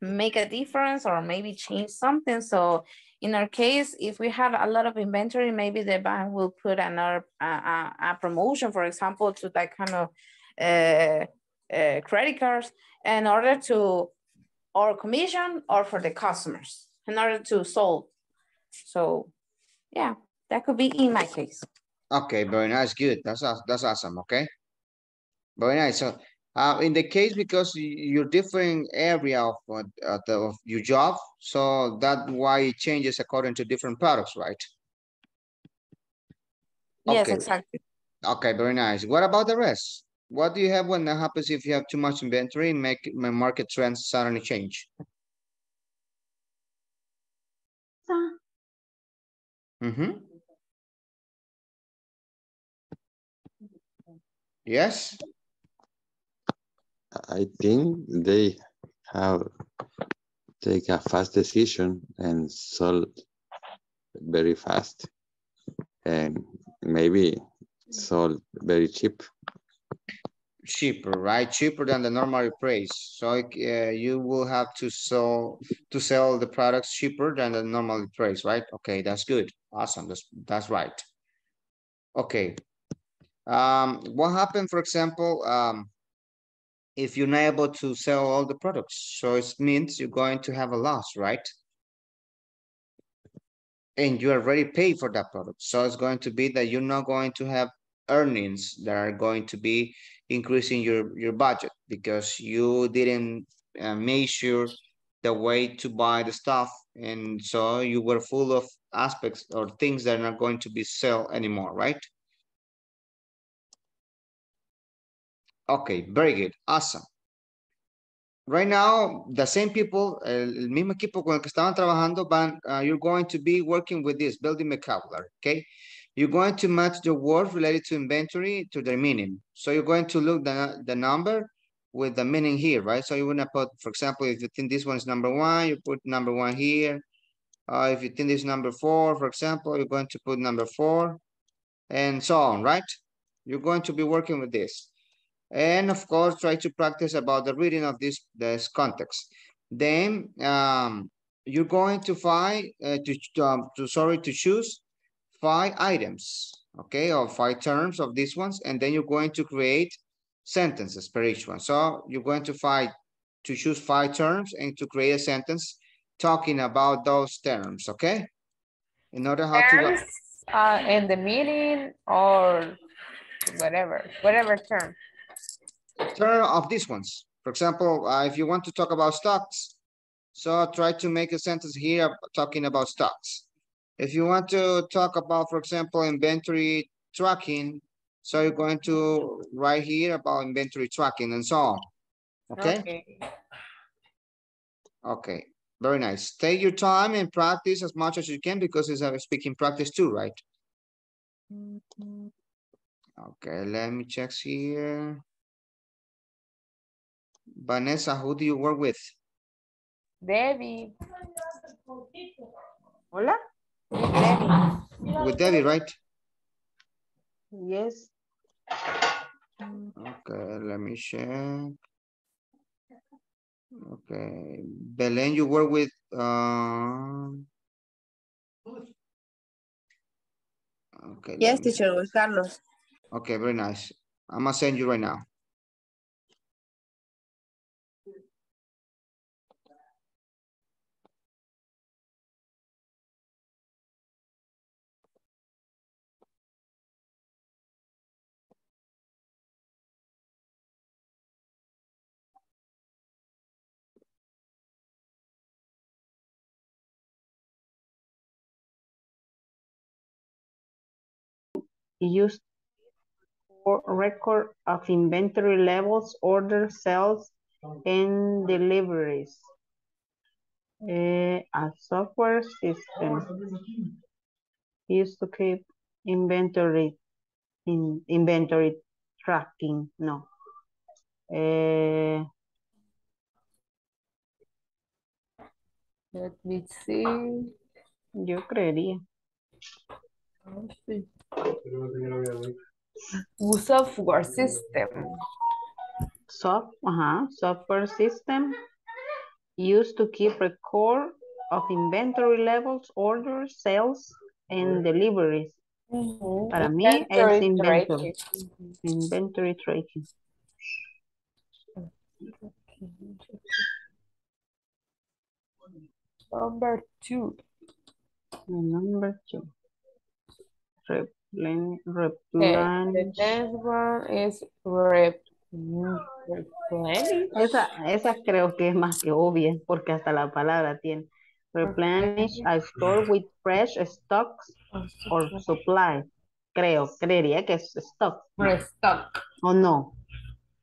make a difference or maybe change something. So in our case, if we have a lot of inventory, maybe the bank will put another a promotion, for example, to that kind of uh, uh, credit cards in order to or commission or for the customers in order to solve. So yeah, that could be in my case. Okay, very nice, good. That's that's awesome. Okay, very nice. So, uh, in the case because you're different area of uh, the of your job, so that why it changes according to different products, right? Yes, Okay. exactly. Okay, very nice. What about the rest? What do you have when that happens if you have too much inventory and make my market trends suddenly change? Mm-hmm. Yes, I think they have take a fast decision and sold very fast and maybe sold very cheap. cheaper, right? Cheaper than the normal price. So uh, you will have to sell to sell the products cheaper than the normal price, right? Okay, that's good. Awesome. That's that's right. Okay. Um, what happened, for example, um, if you're not able to sell all the products? So it means you're going to have a loss, right? And you already paid for that product. So it's going to be that you're not going to have earnings that are going to be increasing your, your budget because you didn't uh, measure the way to buy the stuff. And so you were full of aspects or things that are not going to be sell anymore, right? Okay, very good. Awesome. Right now, the same people, el, mismo equipo con el que estaban trabajando, van, uh, you're going to be working with this, building vocabulary, okay? You're going to match the word related to inventory to their meaning. So you're going to look the, the number with the meaning here, right? So you want to put, for example, if you think this one is number one, you put number one here. Uh, if you think this is number four, for example, you're going to put number four and so on, right? You're going to be working with this. And of course, try to practice about the reading of this, this context. Then um, you're going to find, uh, to, um, to, sorry, to choose five items, okay, or five terms of these ones, and then you're going to create sentences per each one. So you're going to find, to choose five terms and to create a sentence talking about those terms, okay? In order how Terms to... uh, in the meeting or whatever, whatever term. Term of these ones. For example, uh, if you want to talk about stocks, so try to make a sentence here talking about stocks. If you want to talk about, for example, inventory tracking, so you're going to write here about inventory tracking and so on. Okay? Okay. Okay, very nice. Take your time and practice as much as you can because it's a speaking practice too, right? Okay, let me check here. Vanessa, who do you work with? Debbie. Hola. With Debbie. With Debbie, right? Yes. Okay, let me check. Okay, Belen, you work with, uh... Okay. Yes, let me- teacher, with Carlos. Okay, very nice. I'm gonna send you right now. Used for record of inventory levels, order sales, and deliveries. Eh, a software system used to keep inventory in inventory tracking. No. Eh, Let me see. yo creería. See. Un software system. Soft, uh-huh, software system used to keep record of inventory levels, orders, sales, and deliveries. Para mí es Inventory inventory. tracking. Inventory tracking. Number two. Number two. Replen, Okay, the replenish. next one is rep, replenish. Esa, esa creo que es más que obvia, porque hasta la palabra tiene. Replenish a store with fresh stocks or supply. Creo, creería que es stock. Restock. ¿O no?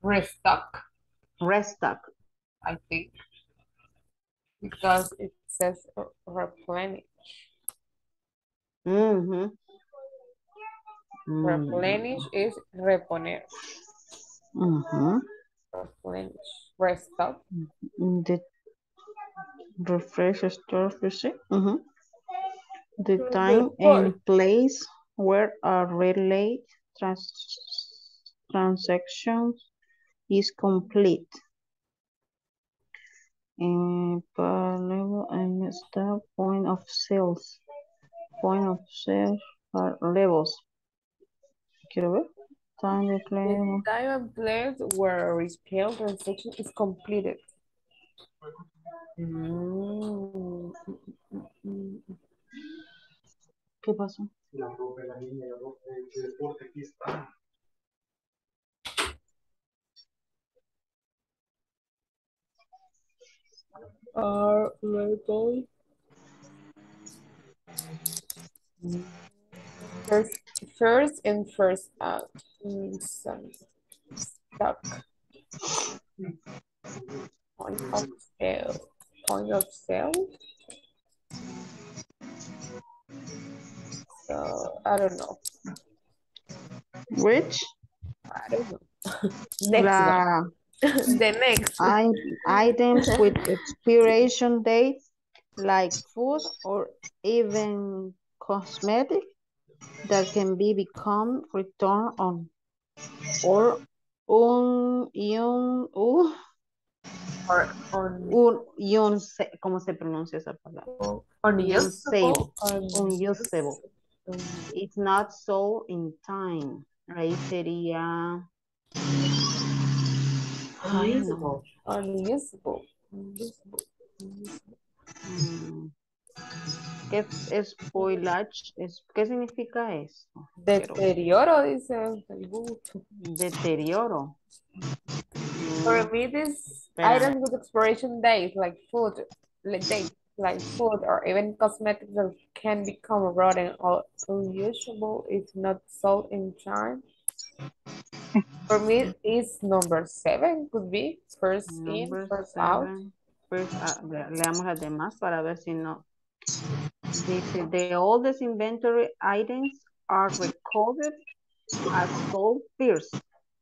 restock, restock. I think. Because it says replenish. Mm. Replenish is reponer. Mm-hmm. Replenish. Restock. The refresh store visit. Mm-hmm. The The time and place where a relay trans transaction is complete. And level and start point of sales. Point of sales are levels. Quiero ver. Time the The time and place where retail transaction is completed. Mm. ¿Qué pasó? Are labeled first, first and first out. Mm, some stock. Point of sale. Point of sale. So I don't know. Which? I don't know. Next La, one. the next. I, items with expiration dates like food or even cosmetic that can be become returned on or un, un, un, or on un, unse- ¿cómo se pronuncia esa palabra? unusable. Unusable. It's not sold in time. Ahí sería. Unusable. Unusable. Unusable. Mm. ¿Qué es spoilage? ¿Qué significa eso? Deterioro, dice el. Deterioro. For me, these espérame. items with expiration dates, like food, like like food, or even cosmetics that can become rotten or unusable if not sold in time. For me, it's number seven, could be first in, Number first out. seven. First, ah, le- leamos las demás para ver si no. Dice, the oldest inventory items are recorded as sold first.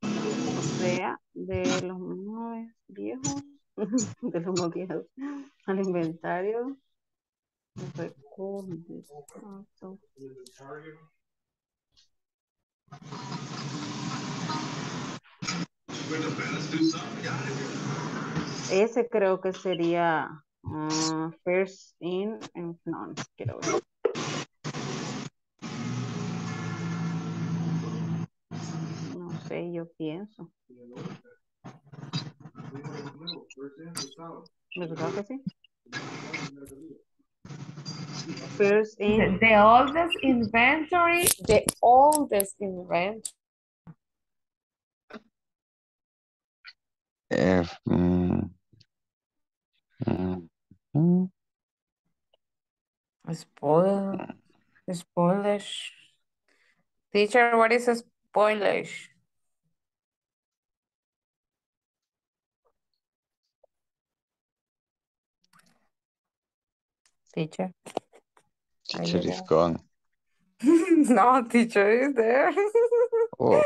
O sea, de los más viejos, de los más viejos, al inventario. recorded. Ese creo que sería ah, first in and none. Quiero ver. No sé, yo pienso. ¿Verdad que sí? First The, in. the oldest inventory, the oldest inventory. F, mm, mm. Spoil, spoilish. Teacher, what is a spoilish? Teacher. Teacher is gone. no, teacher is there. Oh,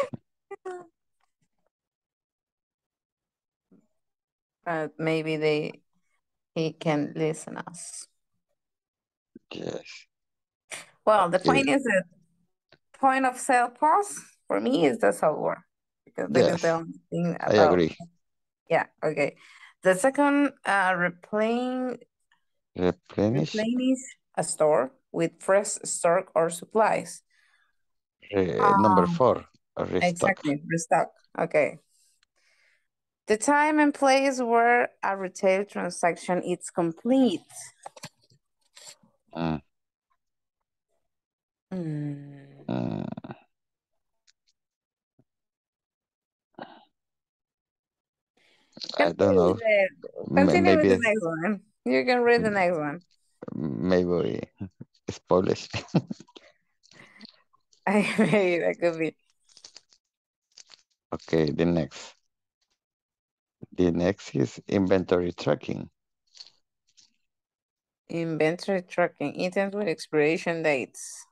but maybe they he can listen us. yes. Well, the Yes. point is that point of sale POS for me is the software because that is the Yes, only thing I agree. yeah, okay. The second uh replaying Replenish, replenish a store with fresh stock or supplies. number Um, four, restock. Exactly, restock. Okay. The time and place where a retail transaction is complete. Mm, Mm, mm. I don't know. with continue with Maybe, the next one. You can read the next one. maybe it's spoilers. I maybe that could be. Okay, the next. The next is inventory tracking. Inventory tracking, items with expiration dates.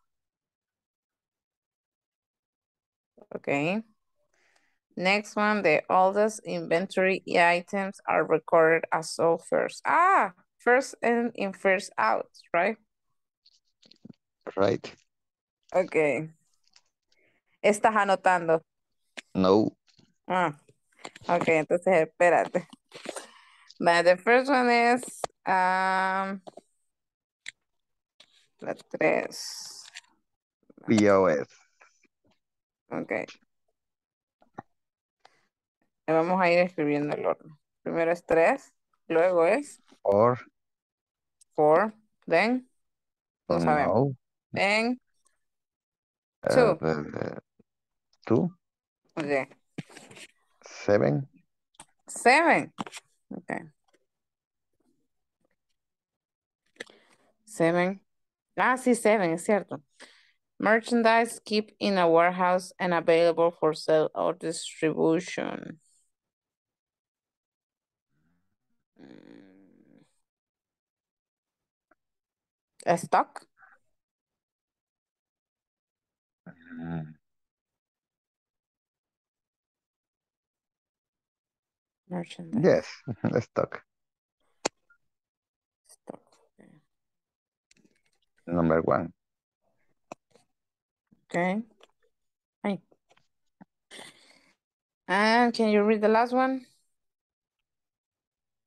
Okay. Next one, the oldest inventory items are recorded as sold first. Ah, first in, in first out, right? Right. Okay. ¿Estás anotando? No. Ah, ok, entonces espérate. But the first one is um, la tres. POS. Ok. Y Vamos a ir escribiendo el orden. Primero es tres, luego es Or four, then, no sabemos. Then, Uh, two. the- two, Okay. Seven, Seven. Okay. Seven. Ah, sí, seven, es cierto. Merchandise keep in a warehouse and available for sale or distribution. Mm. Stock? mm, Merchandise. yes, stock. Stock. Okay. Number one. Okay. Hi. And can you read the last one?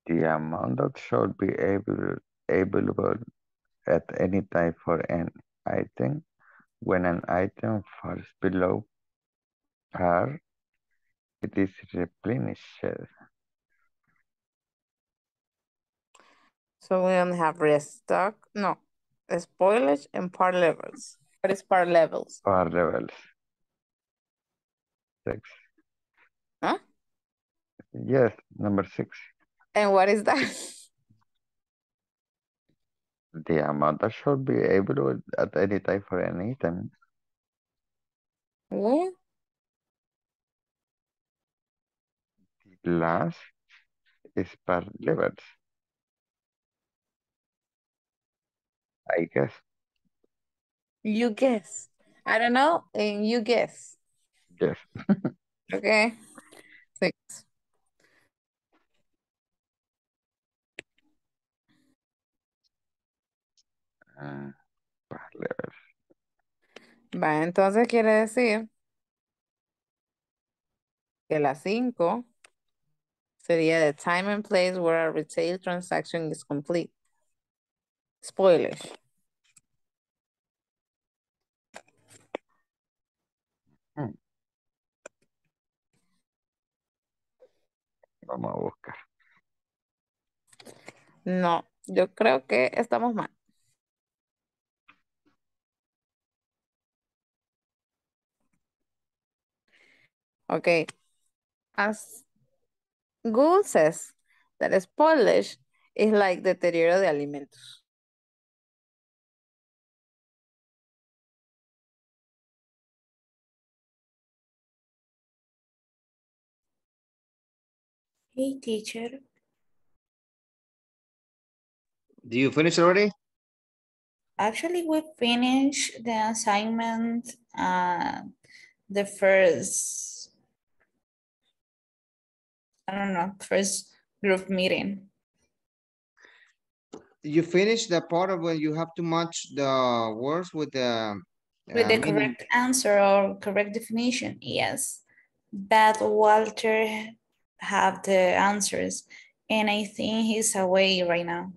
The amount that should be able, available at any time for an item when an item falls below par, it is replenished. So we don't have restock, no, spoilage and part levels. What is part levels? Par levels. Six. Huh? Yes, number six. And what is that? The amount that should be available at any time for any item. What? Last is per levels. I guess. You guess. I don't know, and you guess. Yes. Okay. Six. Mm, per levels. Va, entonces quiere decir que la cinco sería the time and place where a retail transaction is complete. Spoilage. Vamos a buscar. No, yo creo que estamos mal. Okay. As Google says that spoilage is like deterioro de alimentos. Hey, teacher. Do you finish already? Actually, we finished the assignment, uh, the first, I don't know, first group meeting. You finish the part of when you have to match the words with the With uh, the meaning. correct answer or correct definition, yes. But Walter have the answers and I think he's away right now.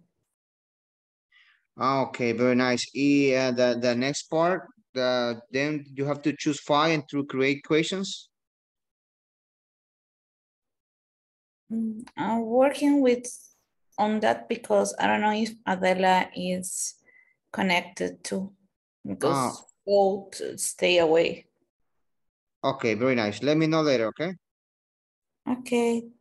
Ah, Okay, very nice. E, uh, the, the next part, the, then you have to choose five and to create equations. Mm, I'm working with on that because I don't know if Adela is connected to because both stay away. Okay, very nice. Let me know later, okay? Okay.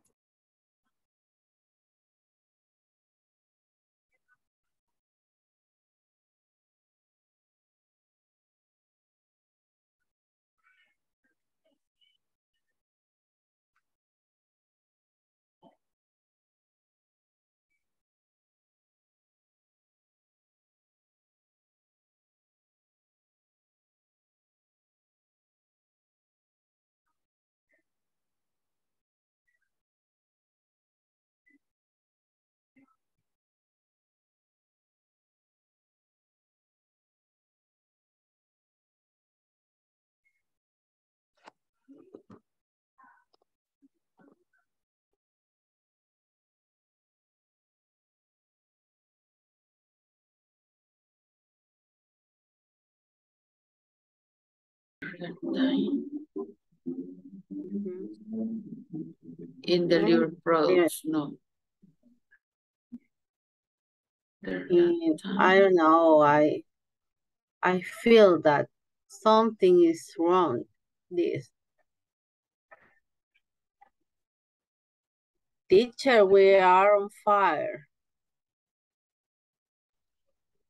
Mm-hmm. In delivered products, no. I don't know. I I feel that something is wrong. This teacher, we are on fire.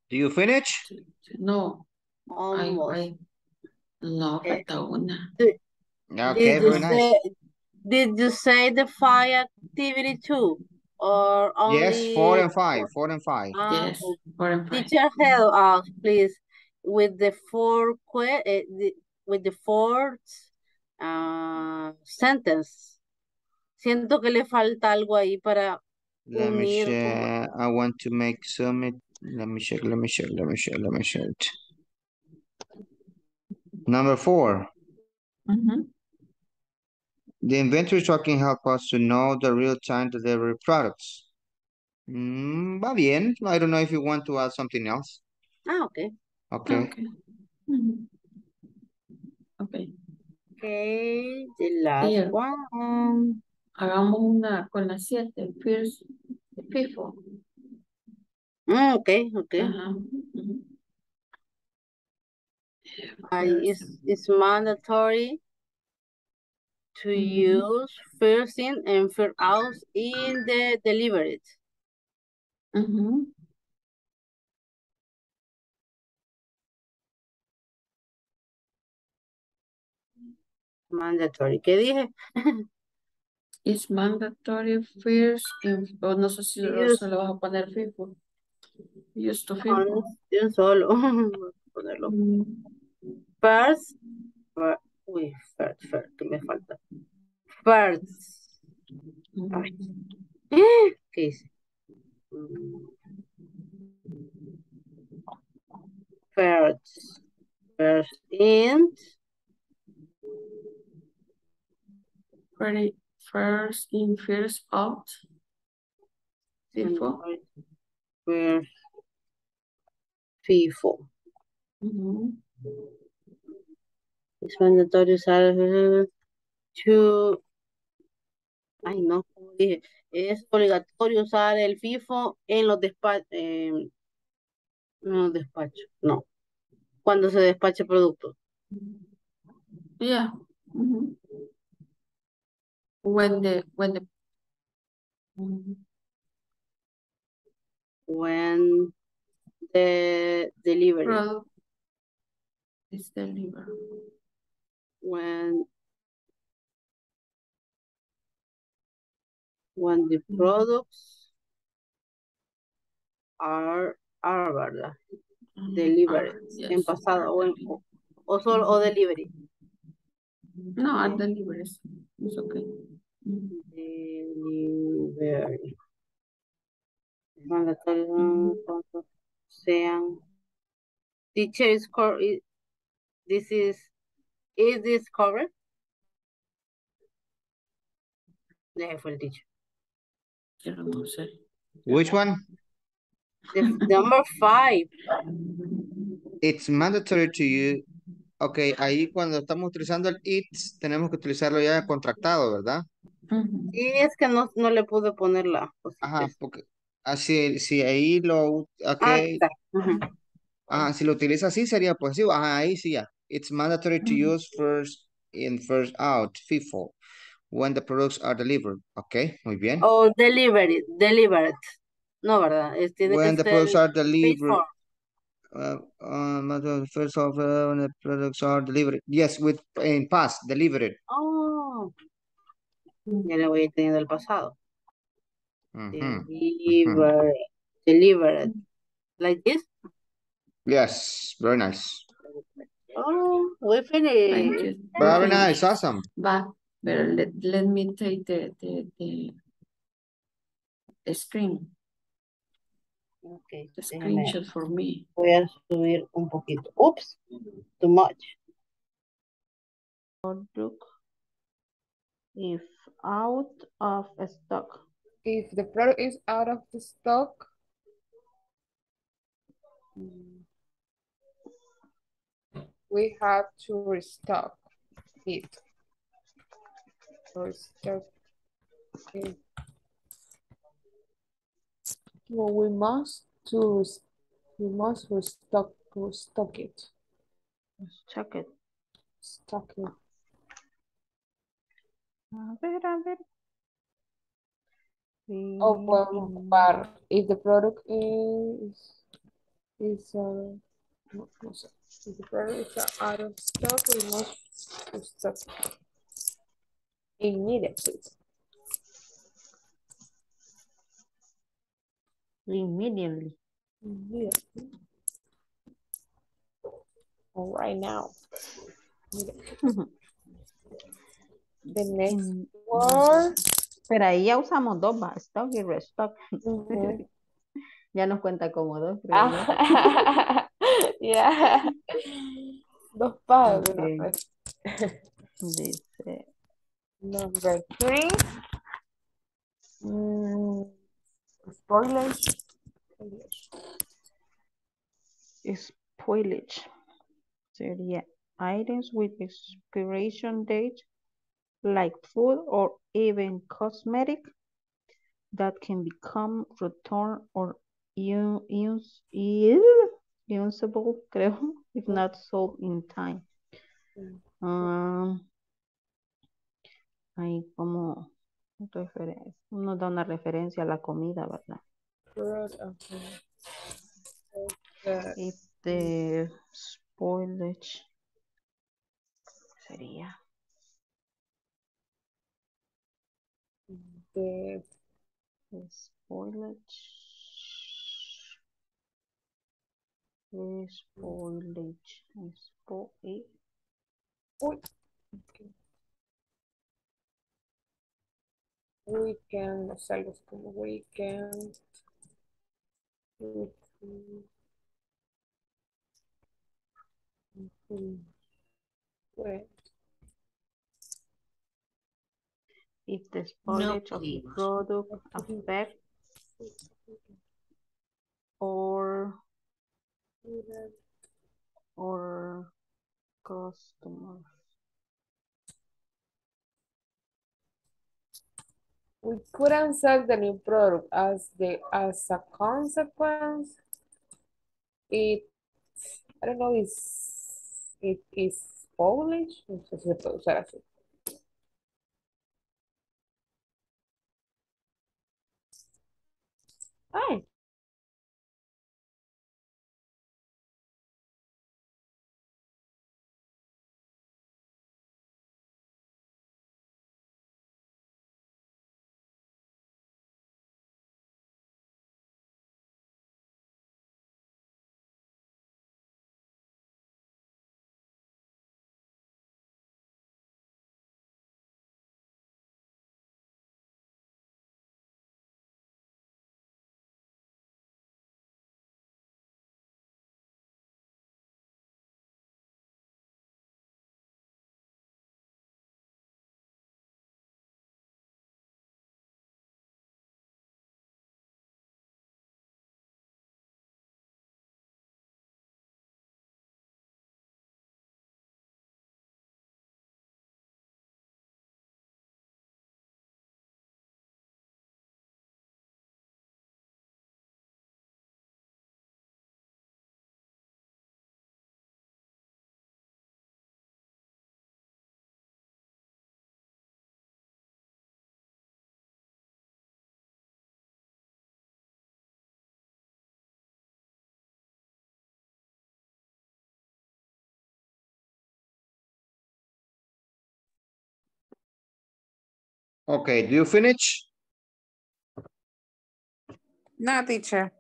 Do you finish? No, Almost. I, I love Eh, falta una. Did, Okay, did you very nice. say did you say the fire activity too? Or only Yes, four and five, four and five. Ah, Yes, okay. four and five. Teacher, help us, please, with the four que the, with the fourth uh, sentence. Siento que le falta algo ahí para Let me unir como check. I want to make submit. Let me check, let me check, let me check, let me check. Number four, Mhm. the inventory tracking help us to know the real-time delivery products. Mm, va bien. I don't know if you want to add something else. Ah, okay. Okay. Okay. Mhm. Okay. Okay, the last Here. one. Hagamos una con las siete. First, FIFO. Mm, okay, okay. Ajá. ujú. I, First. it's, it's mandatory to Mhm. use first in and first out in the delivery. Mhm. Mandatory. ¿Qué dije? It's mandatory first. in- o no sé si lo- Use se lo vas a poner FIFO. Use to FIFO. de un solo. Ponerlo. Mm. First, fir- uy, first, first, que me falta. First. Ay, Mm. ¿Qué hice? Mm, First, first in, Ready. First in, first out. FIFO. first, FIFO. Mhm. Es mandatorio usar uh, to, ay no, como dije, es obligatorio usar el FIFO en los despachos, en los despachos, no, cuando se despache producto. Yeah. When the, when the. When the delivery, Product is delivered. When when the Mhm. products are, are, ¿verdad? Mhm. Delivered, en yes, pasado are o, en, delivered. o solo o delivery. No, at deliveries. It's okay. Delivery. Mandatorio Mhm. cuando sean. Teacher is cor i- this is is this correct? Yeah, fue el teacher. Sé. Which one? The number five. It's mandatory to you. Ok, ahí cuando estamos utilizando el it's, tenemos que utilizarlo ya contractado, ¿verdad? Y es que no, no le pude poner la Ajá, porque así, si ahí lo, ok, Ah, está. Ajá, si lo utiliza así sería positivo, ajá, ahí sí ya. It's mandatory to Mhm. use first in, first out, FIFO, when the products are delivered. Ok, muy bien. O delivery, delivered. No, ¿verdad? Tiene que When the ser products are delivered, uh, uh, first of uh, when the products are delivered. Yes, with, in past, delivered. Oh, ya le voy teniendo el pasado. Ujú, ujú. Delivered, delivered. Like this? Yes, very nice. Oh, we Thank finished. you. Very Finish. nice, awesome. But, but let, let me take the, the, the, the screen, Okay, the déjame, screenshot for me. voy a subir un poquito. Oops, too much. Look, if out of stock. If the product is out of the stock, mm. We have to restock it. Restock it. Well, we must to we must restock restock it. Check it. Stock it. A ver, a ver. Oh, podemos ocupar if the product is is uh, no, no sé. If the product is out of stock, we must restock immediately. Immediately. Immediately. Or right now. The next word. Pero ahí ya usamos dos, va, stock y restock. Ujú. ya nos cuenta como dos. Ah, yeah. Dos pasos de Ok. una vez. Dice, Number three. Mm. Spoilers. spoilage. Sería items with expiration date like food or even cosmetic that can become returned or u- use, u- usable, creo, if not sold in time. Um, ahí como referencia, nos da una referencia a la comida, ¿verdad? Okay. The spoilage sería The the spoilage. Spoilage. Spo Uy. Okay. Weekend, o sea, algo como weekend. Weekend. If the spoilage of the product affect or or customer. We couldn't sell the new product as the as a consequence. It I don't know is it is Polish. Ay, Okay, do you finish? No, teacher.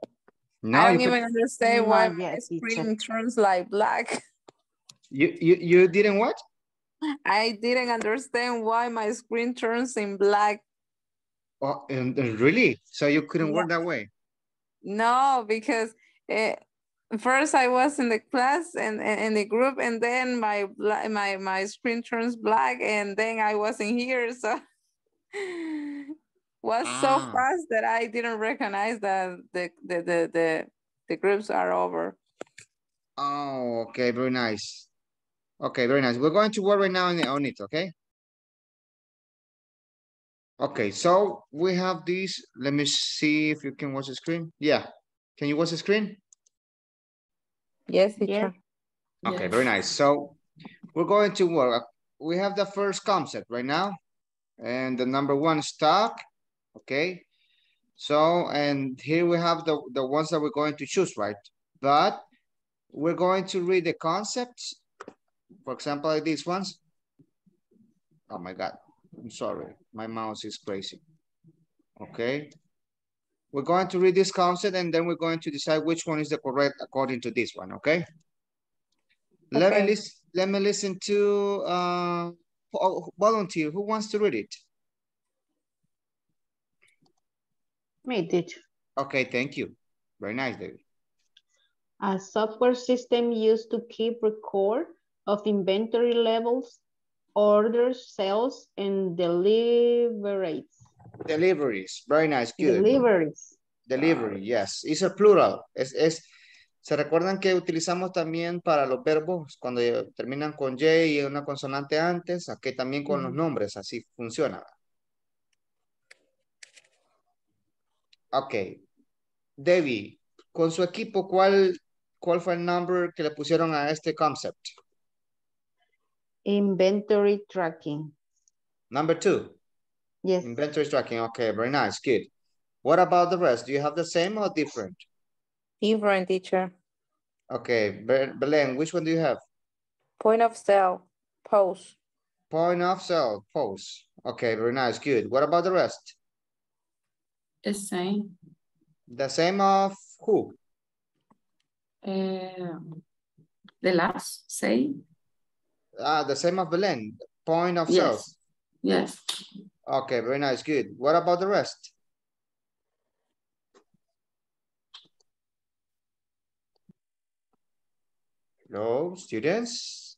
No, I don't even fin- understand why Not my yet, teacher. screen turns like black. you, you, you didn't what? I didn't understand why my screen turns in black. Oh, and, and really? So you couldn't work that way? No, because eh, first I was in the class and and in the group, and then my my my screen turns black, and then I wasn't here, so was so Ah. fast that I didn't recognize that the the the the, the groups are over. Oh, okay, very nice. Okay, very nice. We're going to work right now on it- on okay? Okay, so we have these. Let me see if you can watch the screen. Yeah. Can you watch the screen? Yes, teacher. Okay, very nice. So we're going to work. We have the first concept right now. And the number one stock. Okay. So, and here we have the, the ones that we're going to choose, right? But we're going to read the concepts. For example, like these ones. Oh my God. I'm sorry. My mouse is crazy. Okay. We're going to read this concept and then we're going to decide which one is the correct according to this one, okay? Let me Okay. listen, let me listen to uh volunteer. Who wants to read it? Me, teacher. Okay, thank you. Very nice, David. A software system used to keep record of inventory levels, orders, sales, and deliveries. Deliveries. Very nice. Good. Deliveries. Delivery, yes. It's a plural. Es, es, ¿Se recuerdan que utilizamos también para los verbos cuando terminan con J y una consonante antes? Aquí también con los Ujú. nombres, así funciona. Ok. Debbie, con su equipo, ¿cuál, ¿cuál fue el number que le pusieron a este concept? Inventory tracking. Number two. Yes. Inventory tracking. Okay, very nice. Good. What about the rest? Do you have the same or different? Different teacher. Okay, Be- Belen, which one do you have? Point of sale, post. Point of sale, post. Okay, very nice. Good. What about the rest? The same. The same of who? Uh, the last, say, Ah, the same of Belen. Point of sale. yes, yes. Okay, very nice. Good. What about the rest? Hello, students?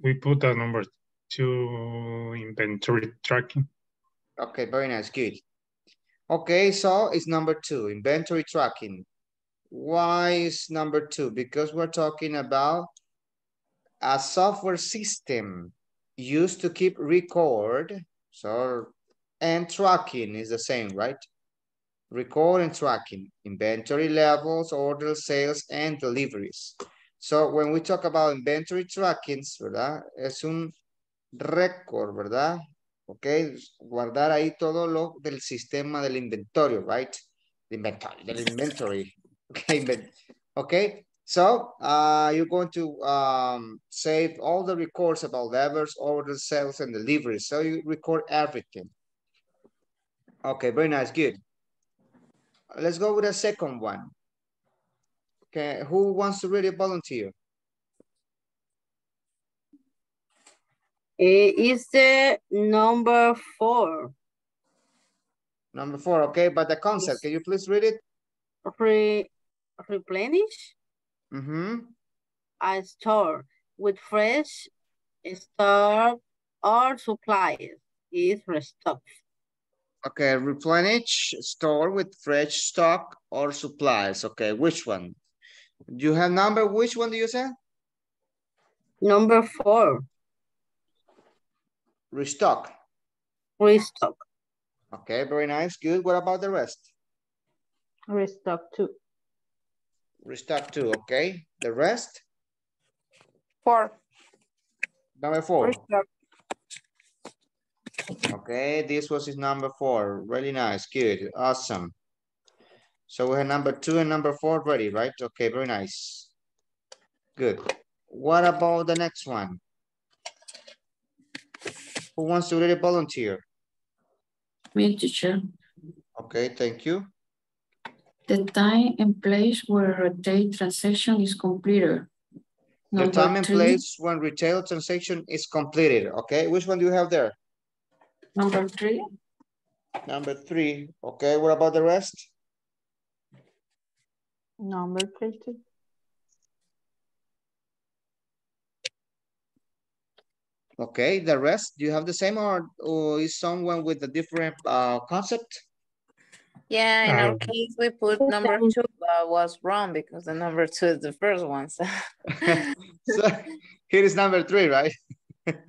We put a number two inventory tracking. Okay, very nice. Good. Okay, so it's number two, inventory tracking. Why is number two? Because we're talking about a software system used to keep record. So, and tracking is the same, right? Record and tracking, inventory levels, order sales, and deliveries. So when we talk about inventory trackings, ¿verdad? Es un récord, ¿verdad? Ok, guardar ahí todo lo del sistema del inventario, right? The inventory, del inventory. Okay, okay. So uh, you're going to um, save all the records about levers, orders, sales, and deliveries. So you record everything. Okay, very nice, good. Let's go with a second one. Okay, who wants to really volunteer? Is the number four. Number four, okay, but the concept, can you please read it? Re, replenish Mm-hmm. a store with fresh stock or supplies is restocked. Okay, replenish store with fresh stock or supplies. Okay, which one? Do you have number, which one do you say? Number four, Restock. restock. Okay, very nice, good. What about the rest? Restock two. Restock two, okay. The rest? Four. Number four. Restock. Okay, this was his number four. Really nice, good, awesome. So we have number two and number four ready, right? Okay, very nice. Good. What about the next one? Who wants to really volunteer? Me, teacher. Okay, thank you. The time and place where a date transaction is completed. The time and three, place when retail transaction is completed, okay? Which one do you have there? Number three, Number three, okay, what about the rest? Number three. Okay, the rest, do you have the same or, or is someone with a different uh, concept? Yeah, in our Um, case, we put number two, but was wrong because the number two is the first one. So So, Here is number three, right?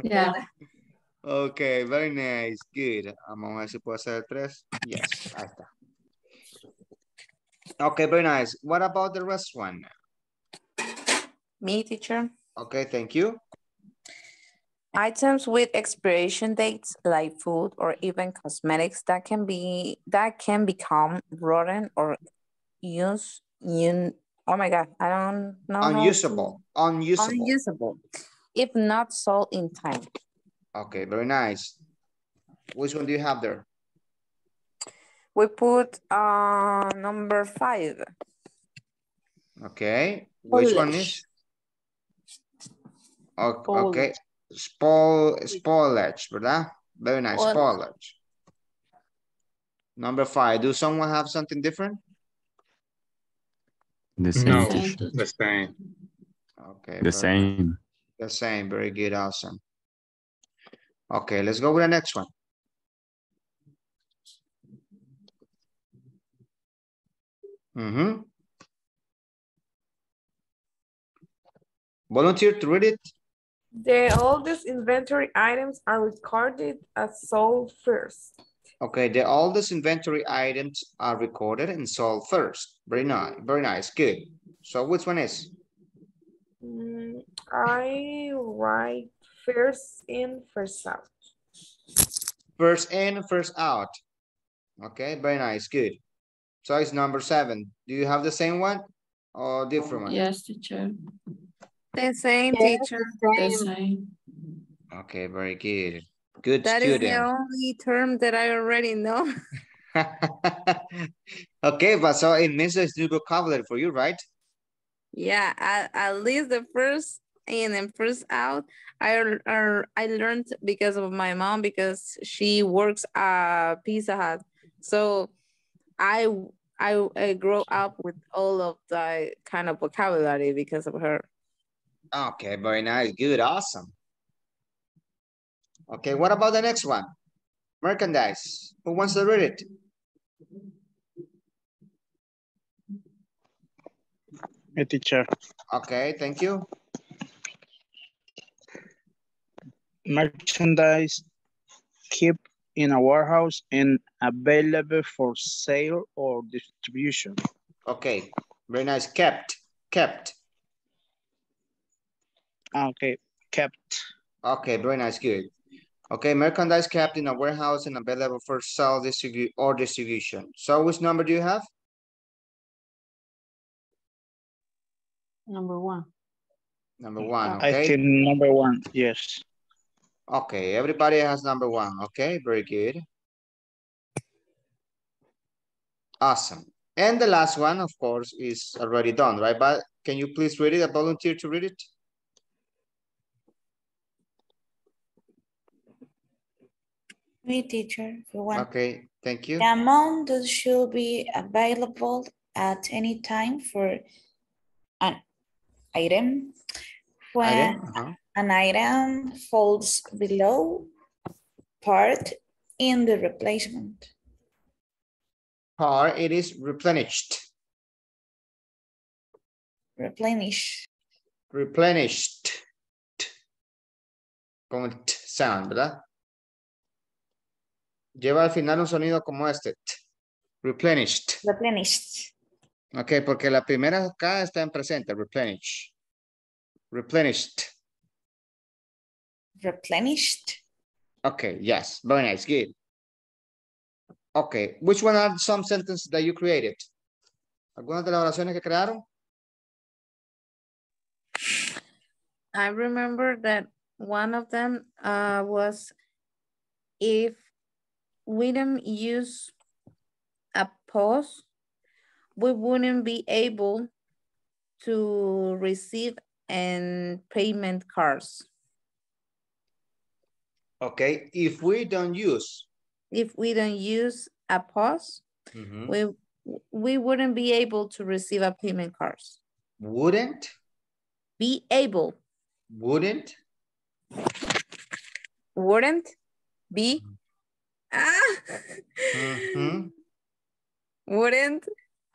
Yeah. Okay, very nice. Good. Vamos a ver si puedo hacer tres. Yes, ahí está. Okay, very nice. What about the rest one? Me, teacher. Okay, thank you. Items with expiration dates like food or even cosmetics that can be that can become rotten or use un, oh my god, I don't know. how Unusable. Unusable. Unusable. If not sold in time. Okay, very nice. Which one do you have there? We put uh number five. Okay. Which one is? O- Okay. Spoil, spoilage, ¿verdad? Very nice, Spoilage. spoilage. Number five, do someone have something different? The same. teacher. the same. Okay. The same. The same, very good, awesome. Okay, let's go with the next one. Mm-hmm. Volunteer to read it? The oldest inventory items are recorded as sold first. Okay, the oldest inventory items are recorded and sold first. Very nice, very nice, good. So which one is? Mm, I write first in, first out. First in, first out. Okay, very nice, good. So it's number seven. Do you have the same one or different one? Yes, teacher. The same Yes, teacher. The Same. same. Okay, very good. Good student. That is the only term that I already know. okay, but so it means it's new vocabulary for you, right? Yeah, at, at least the first in and first out, I l- er, I learned because of my mom because she works at Pizza Hut. So I I, I grew up with all of the kind of vocabulary because of her. Okay, very nice, good, awesome. Okay, what about the next one? Merchandise. Who wants to read it? A teacher. Okay, thank you. Merchandise kept in a warehouse and available for sale or distribution. Okay, very nice, kept, kept. Ah, okay, kept. Okay, very nice, good. Okay, merchandise kept in a warehouse and available for sale, distribute, or distribution. So which number do you have? Number one. Number one, okay. I think number one, yes. Okay, everybody has number one, okay? Very good. Awesome. And the last one, of course, is already done, right? But can you please read it, a volunteer to read it? Me, teacher, if you want. Okay, thank you. The amount that should be available at any time for an item. When an item falls below part in the replacement. Or it is replenished, Replenish. replenished. Con el sound, ¿verdad? Lleva al final un sonido como este. Replenished. Replenished. Ok, porque la primera acá está en presente, replenish. Replenished. Replenished. Okay, yes, very nice, good. Okay, which one are some sentences that you created? ¿Algunas de las oraciones que crearon? I remember that one of them uh, was if we don't use a pause, we wouldn't be able to receive and payment cards. Okay, if we don't use. If we don't use a pause, Mhm. we we wouldn't be able to receive a payment cards. Wouldn't, Be able, wouldn't, wouldn't be, ah, mhm. wouldn't.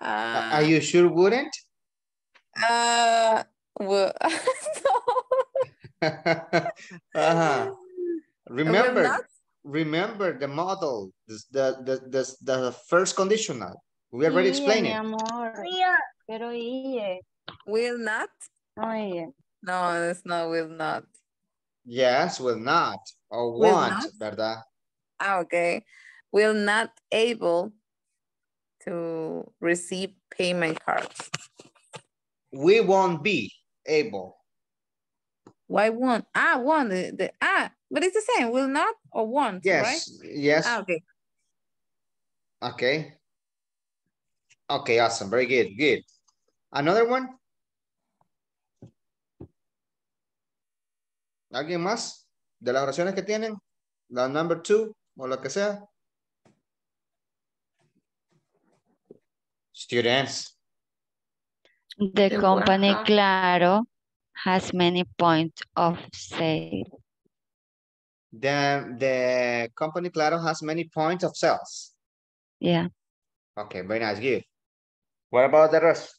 Are Uh, are you sure wouldn't? Uh, no. uh-huh. Remember, not? remember the model, this, the, the, the, the first conditional. We already Iye, explained mi it. amor. Pero iye. Will not? No, iye. No, it's not will not. Yes, will not, or Will want, not? ¿verdad? Ah, okay. Will not able to receive payment cards. We won't be able. Why won't? Ah, won't. The, the, ah, but it's the same. Will not or won't, right? Yes, yes. Ah, okay. Okay. Okay, awesome. Very good, good. Another one? ¿Alguien más? De las oraciones que tienen? La number two o lo que sea. Students. The The company warehouse. Claro has many points of sale. The, the company Claro has many points of sales. Yeah. Okay, very nice, good. What about the rest?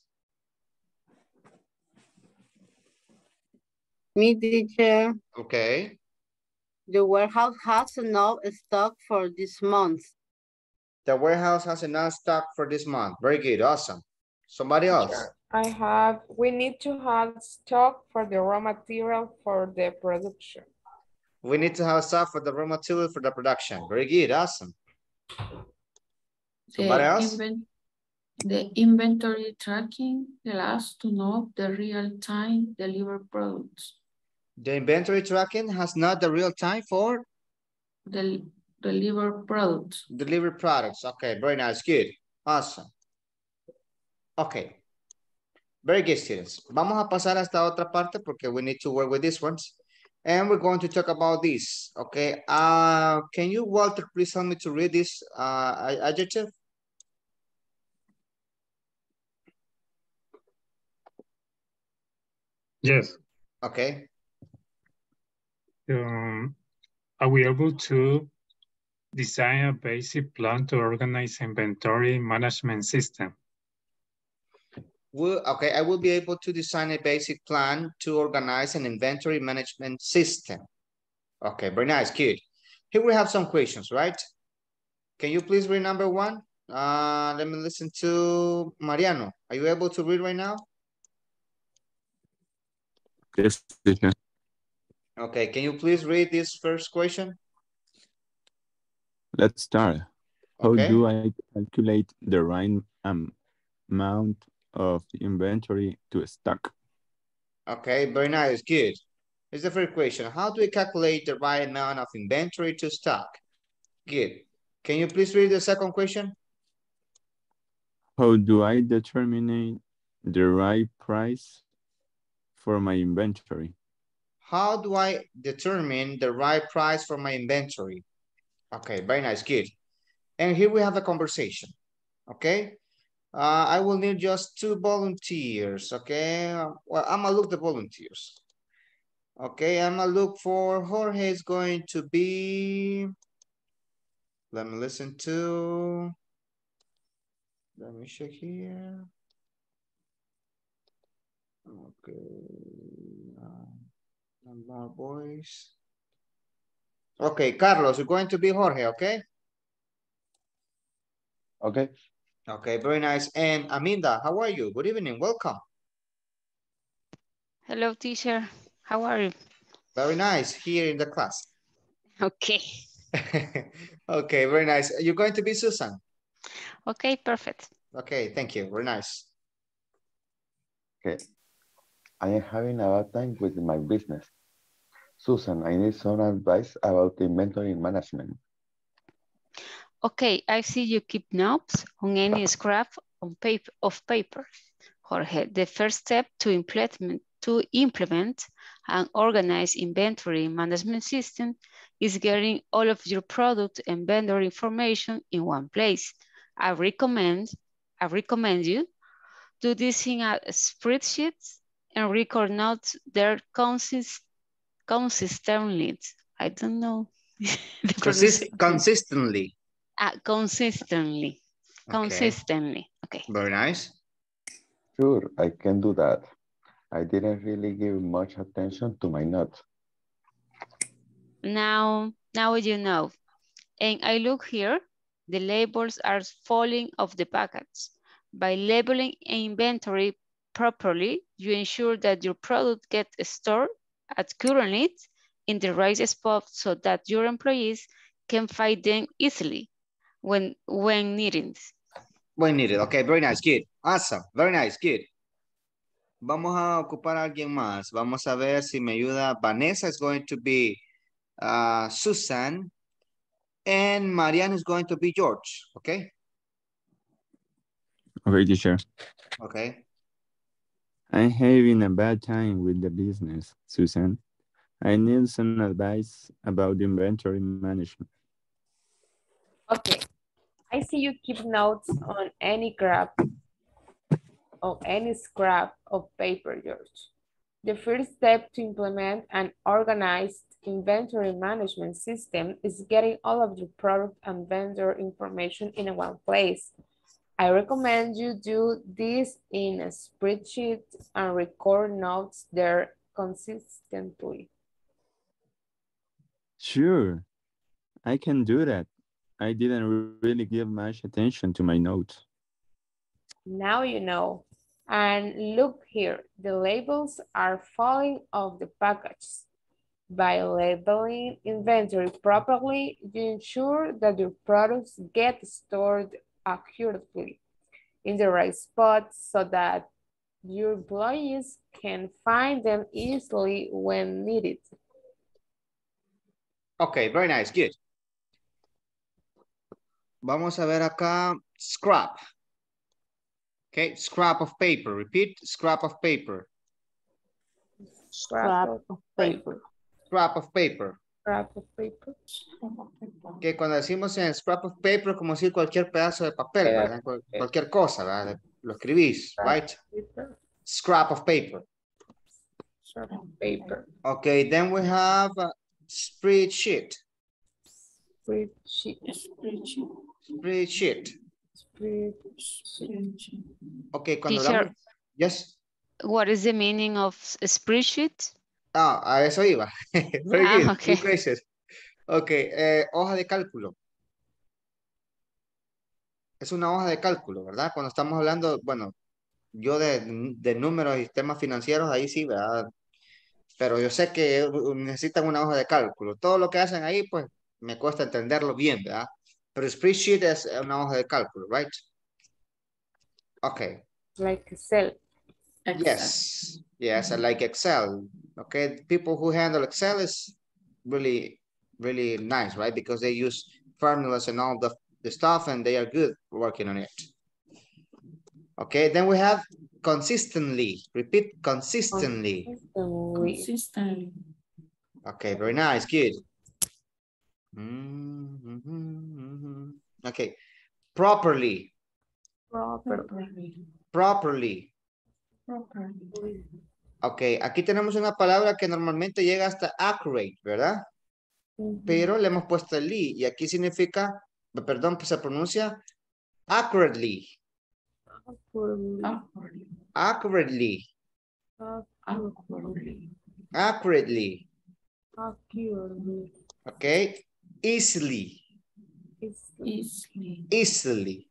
Me, teacher, Okay, the warehouse has enough stock for this month. the warehouse has enough stock for this month. Very good, awesome. Somebody else? I have, we need to have stock for the raw material for the production. We need to have stock for the raw material for the production. Very good, awesome. Somebody The else? inven- The inventory tracking allows to know the real-time delivered products. The inventory tracking has not the real time for The delivered products. delivered products. Okay, very nice, good, awesome. Okay. Very good, students. Vamos a pasar a esta otra parte porque we need to work with these ones. And we're going to talk about this, okay? Uh, can you, Walter, please help me to read this uh, adjective? Yes. Okay, Um, are we able to design a basic plan to organize inventory management system? Will, okay, I will be able to design a basic plan to organize an inventory management system. Okay, very nice, good. Here we have some questions, right? Can you please read number one? Uh, let me listen to Mariano. Are you able to read right now? Yes, teacher. Okay, can you please read this first question? Let's start. How Okay. do I calculate the right um, amount of inventory to stock? Okay, very nice, good. Here's the first question. How do we calculate the right amount of inventory to stock? Good. Can you please read the second question? How do I determine the right price for my inventory? How do I determine the right price for my inventory? Okay, very nice, good. And here we have a conversation, okay? Uh, I will need just two volunteers, okay? Well, I'm gonna look the volunteers. Okay, I'm gonna look for Jorge is going to be, let me listen to, let me check here. Okay. uh, Number boys. Okay, Carlos, you're going to be Jorge, okay? Okay. Okay, very nice. And Aminda, how are you? Good evening, welcome. Hello, teacher. How are you? Very nice, here in the class. Okay. Okay, very nice. You're going to be Susan. Okay, perfect. Okay, thank you, very nice. Okay. I am having a bad time with my business. Susan, I need some advice about inventory management. Okay, I see you keep notes on any scrap on paper of paper. Jorge, the first step to implement to implement an organized inventory management system is getting all of your product and vendor information in one place. I recommend I recommend you do this in a spreadsheet and record notes there consist consistently. I don't know. Consist consistently, Ah, consistently. Consistently. Okay. very nice. Sure, I can do that. I didn't really give much attention to my notes. Now, now you know. And I look here, the labels are falling off the packets. By labeling inventory properly, you ensure that your product gets stored accurately in the right spot so that your employees can find them easily when, when needed. When needed. Okay, very nice. Good. Awesome. Very nice. Good. Vamos a ocupar a alguien más. Vamos a ver si me ayuda. Vanessa is going to be uh, Susan. And Marianne is going to be George. Okay? Okay, teacher. Okay. I'm having a bad time with the business, Susan. I need some advice about inventory management. Okay. I see you keep notes on any graph on any scrap of paper, George. The first step to implement an organized inventory management system is getting all of your product and vendor information in one place. I recommend you do this in a spreadsheet and record notes there consistently. Sure, I can do that. I didn't really give much attention to my notes. Now you know. And look here, the labels are falling off the package. By labeling inventory properly, you ensure that your products get stored accurately in the right spot so that your employees can find them easily when needed. Okay, very nice, good. Vamos a ver acá, scrap. Okay, scrap of paper. Repeat, scrap of paper. Scrap of paper. Scrap of paper. Scrap of paper. Que cuando decimos en scrap of paper, como decir cualquier pedazo de papel, cualquier cosa, ¿verdad? Lo escribís, right? Scrap of paper. Scrap of paper. Okay, then we have a spreadsheet. Spreadsheet. Spreadsheet. Spreadsheet. Okay, cuando Teacher. hablamos... Yes. What is the meaning of spreadsheet? Ah, a eso iba. Very Ah, good. okay. Good. Ok, eh, hoja de cálculo. Es una hoja de cálculo, ¿verdad? Cuando estamos hablando, bueno, yo de, de números y temas financieros, ahí sí, ¿verdad? Pero yo sé que necesitan una hoja de cálculo. Todo lo que hacen ahí, pues, me cuesta entenderlo bien, ¿verdad? Pero spreadsheet as una hoja de cálculo, right? Ok. Like Excel. Yes, yes, I like Excel. Okay, people who handle Excel is really, really nice, right? Because they use formulas and all the, the stuff and they are good working on it. Okay, then we have consistently. Repeat consistently. Consistently. Okay, very nice, good. Mhm, mhm, mhm. Okay, properly, Properly. properly. Properly. Ok, aquí tenemos una palabra que normalmente llega hasta accurate, ¿verdad? Pero le hemos puesto el li y aquí significa, perdón, pues se pronuncia accurately, Accurately. accurately, Accurately. accurately, Accurately. ok, easily, Easily. easily.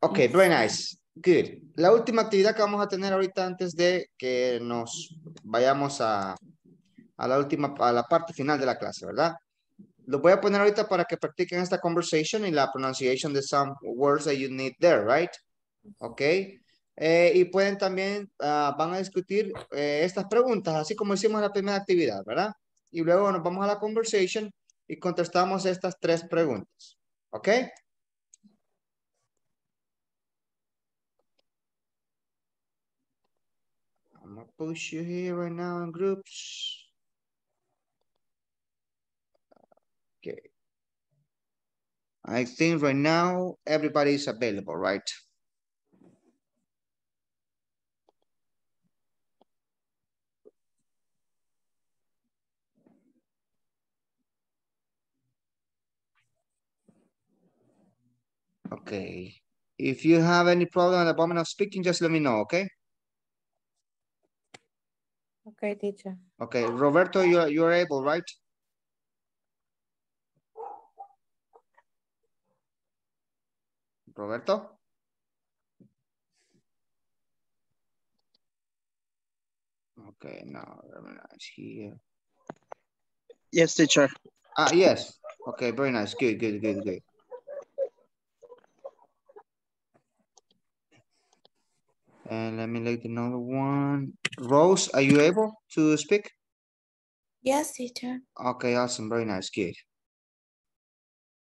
Ok, very nice, good. La última actividad que vamos a tener ahorita antes de que nos vayamos a, a la última, a la parte final de la clase, ¿verdad? Lo voy a poner ahorita para que practiquen esta conversation y la pronunciation de some words that you need there, right? Ok. Eh, y pueden también, ah, van a discutir eh, estas preguntas, así como hicimos en la primera actividad, ¿verdad? Y luego nos vamos a la conversation y contestamos estas tres preguntas. ¿Ok? I'm gonna push you here right now in groups. Okay. I think right now everybody is available, right? Okay. If you have any problem at the moment of speaking, just let me know, okay? Okay, teacher. Okay, Roberto, you're, you're able, right? Roberto? Okay, now very nice here. Yes, teacher. Ah, yes. Okay, very nice. Good, good, good, good. And let me look another one. Rose, are you able to speak? Yes, teacher. Okay, awesome. Very nice. Good.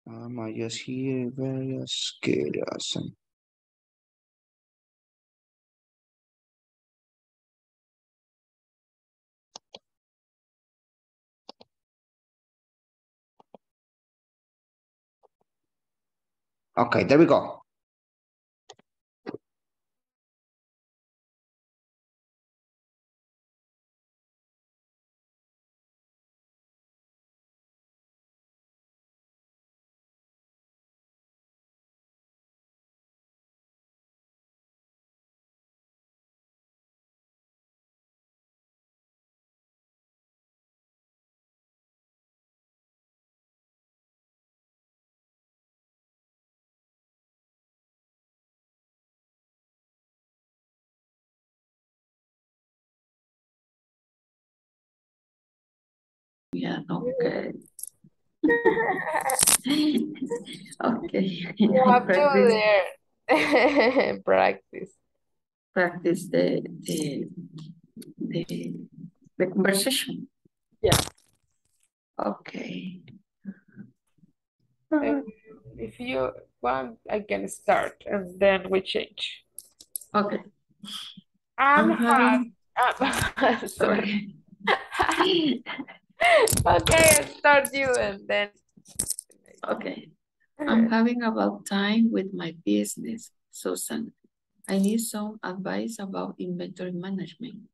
Um, I just hear very good. Awesome. Okay, there we go. Yeah, okay. okay. You I have to practice, learn. Practice. practice the, the, the, the conversation. Yeah. Okay. Um, if you want, I can start and then we change. Okay. I'm I'm happy. having, sorry. okay, I'll start you and then. okay. I'm having about time with my business, Susan. I need some advice about inventory management.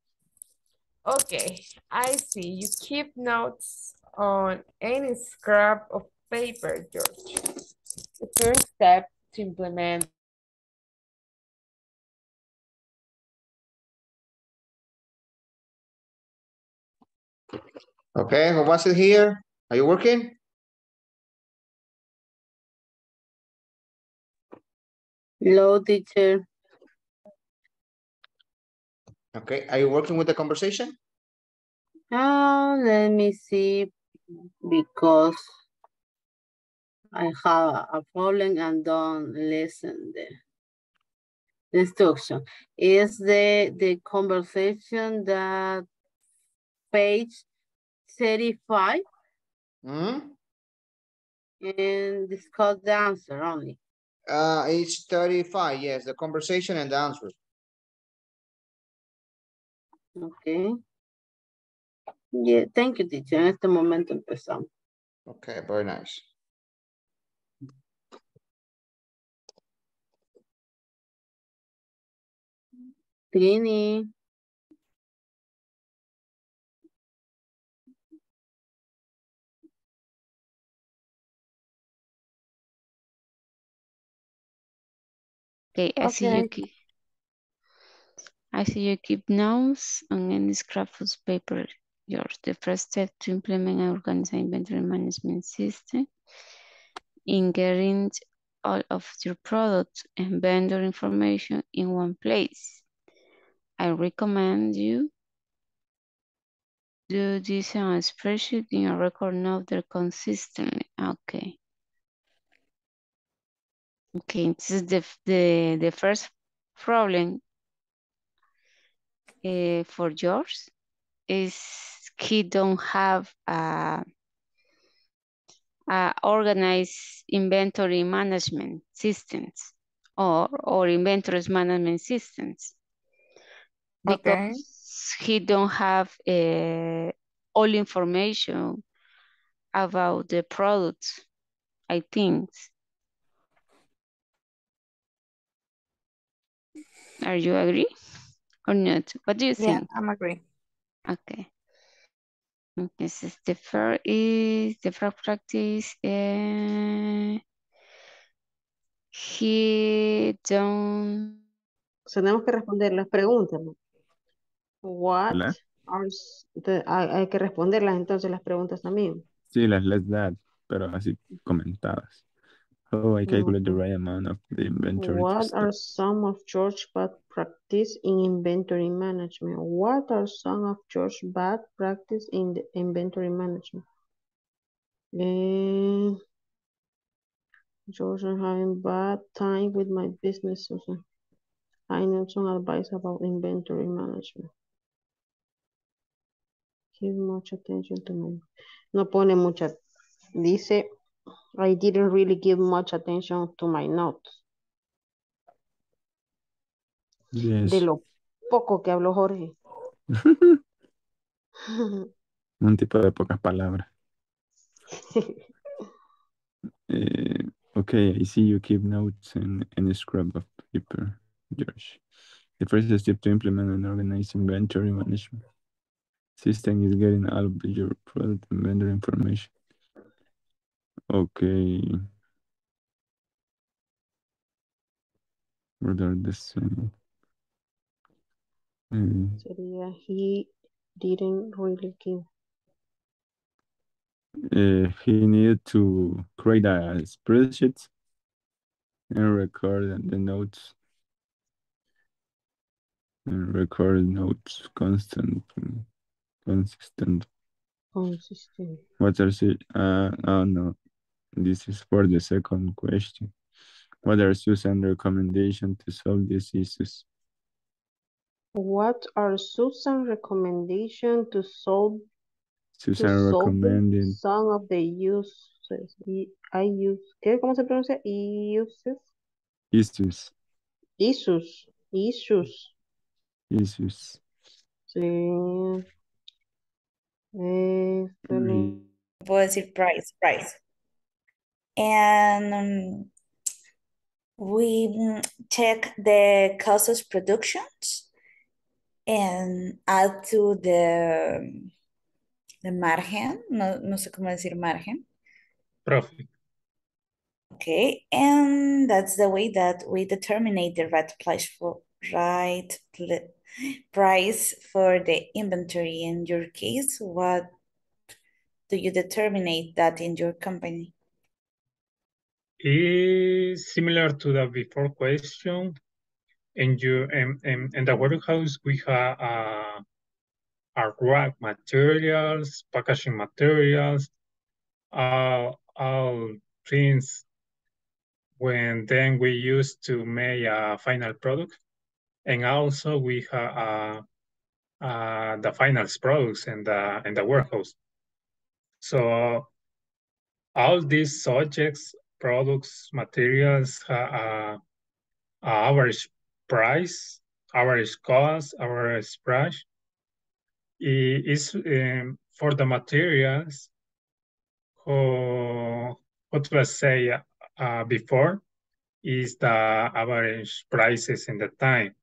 Okay, I see. You keep notes on any scrap of paper, George. The first step to implement Okay, who was it here? Are you working? Hello, teacher. Okay, are you working with the conversation? Oh, let me see, because I have a problem and don't listen the the instruction. Is the the conversation that page 35 Hmm? and discuss the answer only. Uh, it's 35, yes, the conversation and the answers. Okay. Yeah, thank you, teacher. En este momento empezamos. Okay, very nice. Trini. Okay, I see you keep, I see you keep notes on any scrap of paper. Yours, the first step to implement and organized inventory management system in getting all of your product and vendor information in one place. I recommend you do this on a spreadsheet in a record note there consistently. Okay. Okay, this is the, the, the first problem uh, for George is he don't have a, a organized inventory management systems or, or inventories management systems. Okay. Because he don't have uh, all information about the products, I think. Are you agree or not? What do you Yeah, think? I'm agree. Okay. This is the first is the first practice. Uh, he don't. Tenemos que responder las preguntas. What ¿Verdad? are the- hay, hay que responderlas entonces las preguntas también. Sí, las let's that, pero así comentadas. How I calculate the right amount of the inventory What are some of George's bad practice in inventory management? What are some of George's bad practice in the inventory management? Eh, George, I'm having bad time with my business. Susan. I need some advice about inventory management. Give much attention to me. No pone mucha... Dice, I didn't really give much attention to my notes. Yes. De lo poco que habló Jorge. Un tipo de pocas palabras. Eh, okay, I see you keep notes and, and a scrap of paper, George. The first step to implement an organized inventory management system is getting all of your product and vendor information. Okay. What are the same? Sería, he didn't really give. uh, he needed to create a spreadsheet and record the notes and record notes constant consistent Consistent. what are uh oh no this is for the second question what are Susan's recommendation to solve these issues What are Susan's recommendation to solve to Susan solve some of the uses? I I use, ¿qué? ¿Cómo se pronuncia? Uses. issues Issues. Issues. issues Sí. Eh, espérame. Puedo decir price, price. And um, we check the cost of productions and add to the, the margen, no, no sé cómo decir margen. Profit. Okay, and that's the way that we determine the right price for right price for the inventory. In your case, what do you determine that in your company? Is similar to the before question. In your in, in, in the warehouse, we have uh, our raw materials, packaging materials, all all things when then we use to make a final product. And also we have uh, uh, the final products in the in the warehouse. So all these subjects, products, materials, uh, uh, average price, average cost, average price. I- is um, for the materials who, what was say uh, before is the average prices in the time.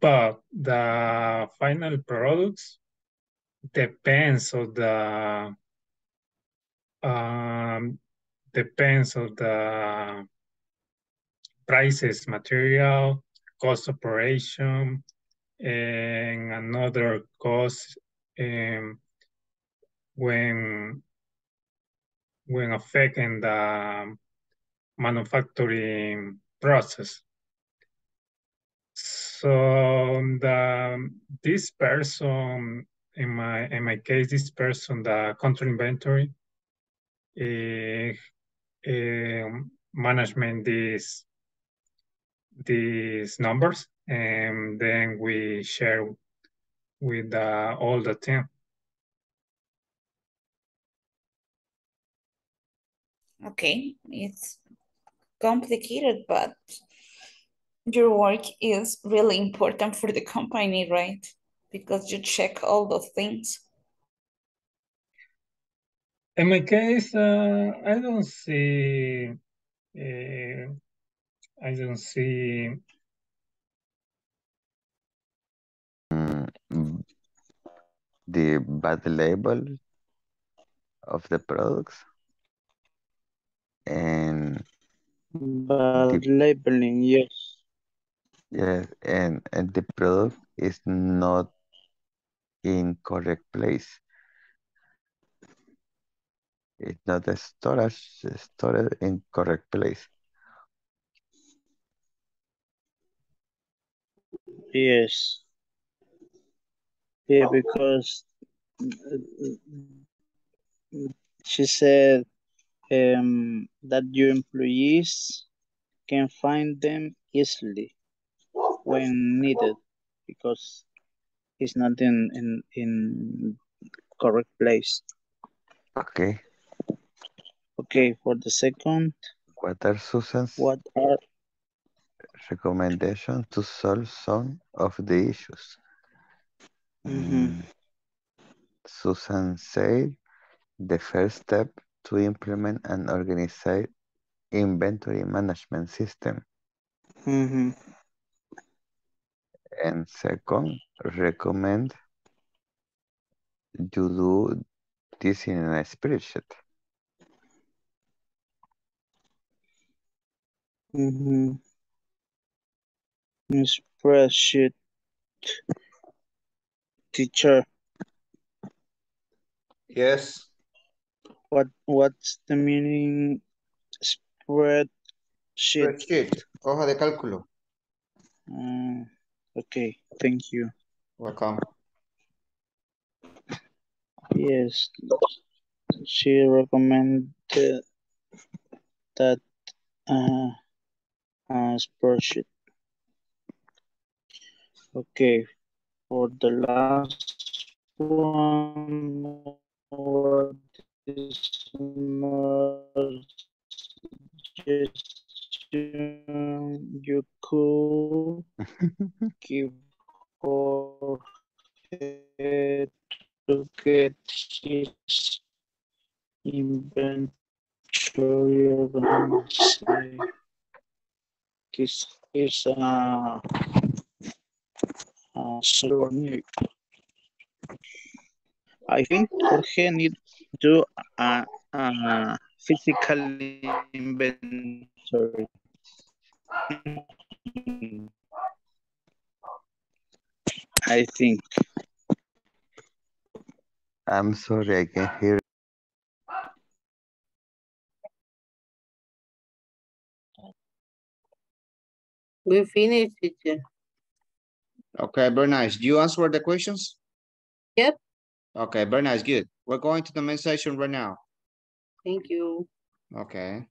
But the final products depends on the um, depends on the prices, material, cost operation, and another cost um, when when affecting the manufacturing process. So the this person in my in my case, this person, the control inventory, uh, um, management these these numbers, and then we share with uh, all the team. Okay, it's complicated, but your work is really important for the company, right? Because you check all those things. In my case, uh, I don't see, uh, I don't see Mm, the bad label of the products and Bad the, labeling, yes. yes, and, and the product is not in correct place. It's not the storage, stored in correct place. Yes. Yeah, because she said um, that your employees can find them easily when needed because it's not in in in correct place. Okay. Okay, for the second, What are Susan's what are recommendations to solve some of the issues? Mhm. Mm, Susan said the first step to implement an organized inventory management system. Mhm. And second, recommend you do this in a spreadsheet. Mhm. Spreadsheet teacher. Yes. What what's the meaning spreadsheet? Spreadsheet. Hoja de cálculo. Mm, okay, thank you. Welcome. Yes, she recommended that uh, uh, spreadsheet. Okay, for the last one, what is suggestion you could give for to get his inventory organized? This is uh, uh, so new. I think Jorge need to a, a physical inventory. I think. I'm sorry, I can't hear. We finished, teacher. Okay, very nice. Do you answer the questions? Yep. Okay, very nice. Good. We're going to the main session right now. Thank you. Okay.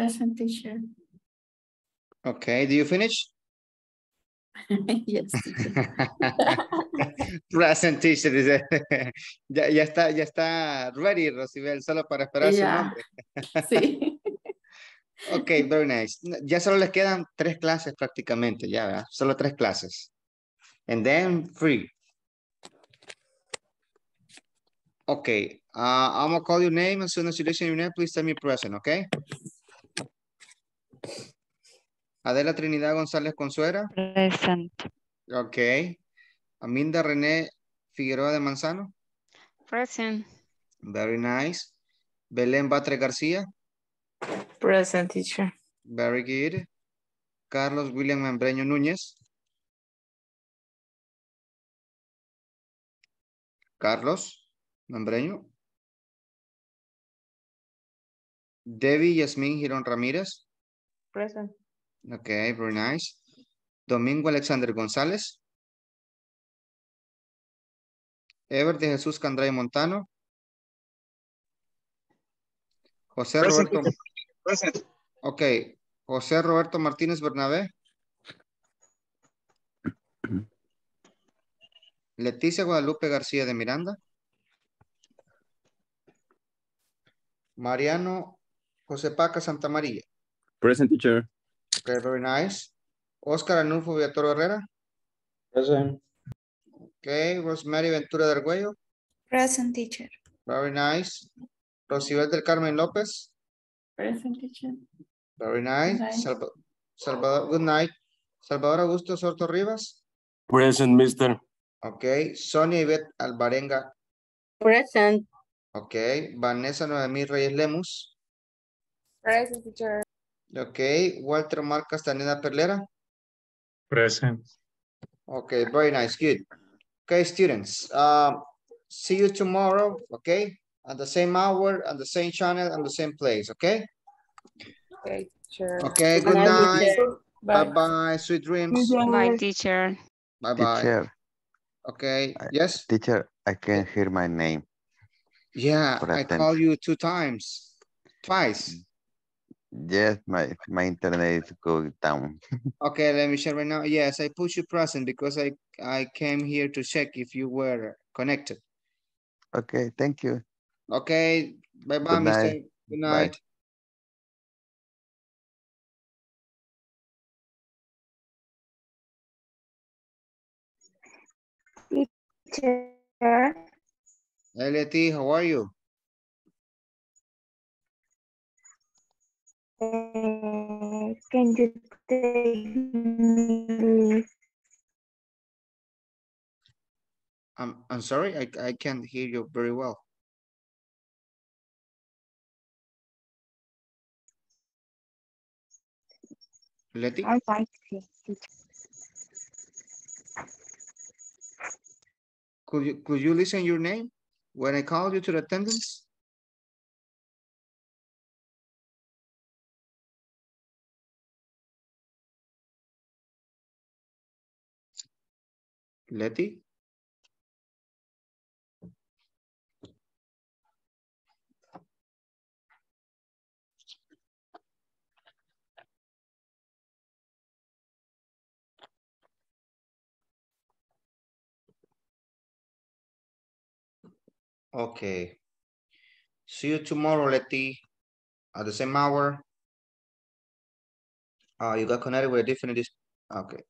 Present teacher. Okay, do you finish? yes. Present teacher dice. ya, ya está, ya está ready, Rosibel, solo para esperar su Ya. nombre. Sí. Ok, very nice. Ya solo les quedan tres clases prácticamente, ya, ¿verdad? Solo tres clases. And then free. Okay, uh, I'm gonna call your name as soon as you listen your name, please tell me present, okay? Adela Trinidad González Consuera. Present. Okay. Aminda René Figueroa de Manzano. Present. Very nice. Belén Batre García. Present teacher. Very good. Carlos William Membreño Núñez. Carlos Membreño. Debbie Yasmín Girón Ramírez. Present. Okay, very nice. Domingo Alexander González. Ever de Jesús Candray Montano. José Present, Roberto. Present. Ok. José Roberto Martínez Bernabé. Leticia Guadalupe García de Miranda. Mariano José Paca Santa María. Present teacher. Okay, very nice. Oscar Anulfo Villatoro Herrera. Present. Okay, Rosemary Ventura del Arguello. Present teacher. Very nice. Rosibel del Carmen López. Present teacher. Very nice. Salva- Salvador, good night. Salvador Augusto Soto Rivas. Present, mister. Okay. Sonia Ivette Alvarenga. Present. Okay. Vanessa Noemí Reyes Lemus. Present teacher. Okay. Walter Omar Castaneda Perlera. Present. Okay, very nice, good. Okay, students, um, see you tomorrow, okay? At the same hour, at the same channel, and the same place, okay? Okay, teacher. Okay, good night, night. teacher. Bye. Bye-bye, sweet dreams. Bye, teacher. Bye-bye. Teacher, Okay, I- yes? teacher, I can hear my name. Yeah, I attempt. called you two times, twice. Yes, my, my internet is going down. Okay, let me share right now. Yes, I put you present because I, I came here to check if you were connected. Okay, thank you. Okay, bye-bye, Good mister. night. Good Bye. night. Teacher, Eliot, how are you? Can you take me I'm, I'm sorry, I, I can't hear you very well. Letty, I'm fine, could you, could you listen your name when I called you to the attendance? Letty? Okay. See you tomorrow, Letty, at the same hour. Uh, you got connected with a different, okay.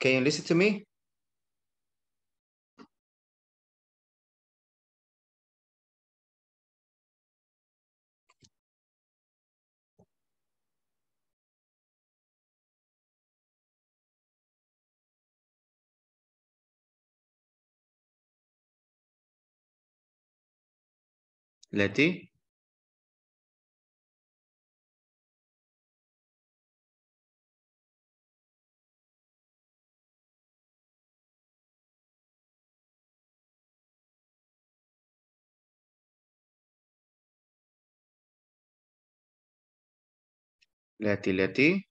Can you listen to me? Letty? Letty, Letty?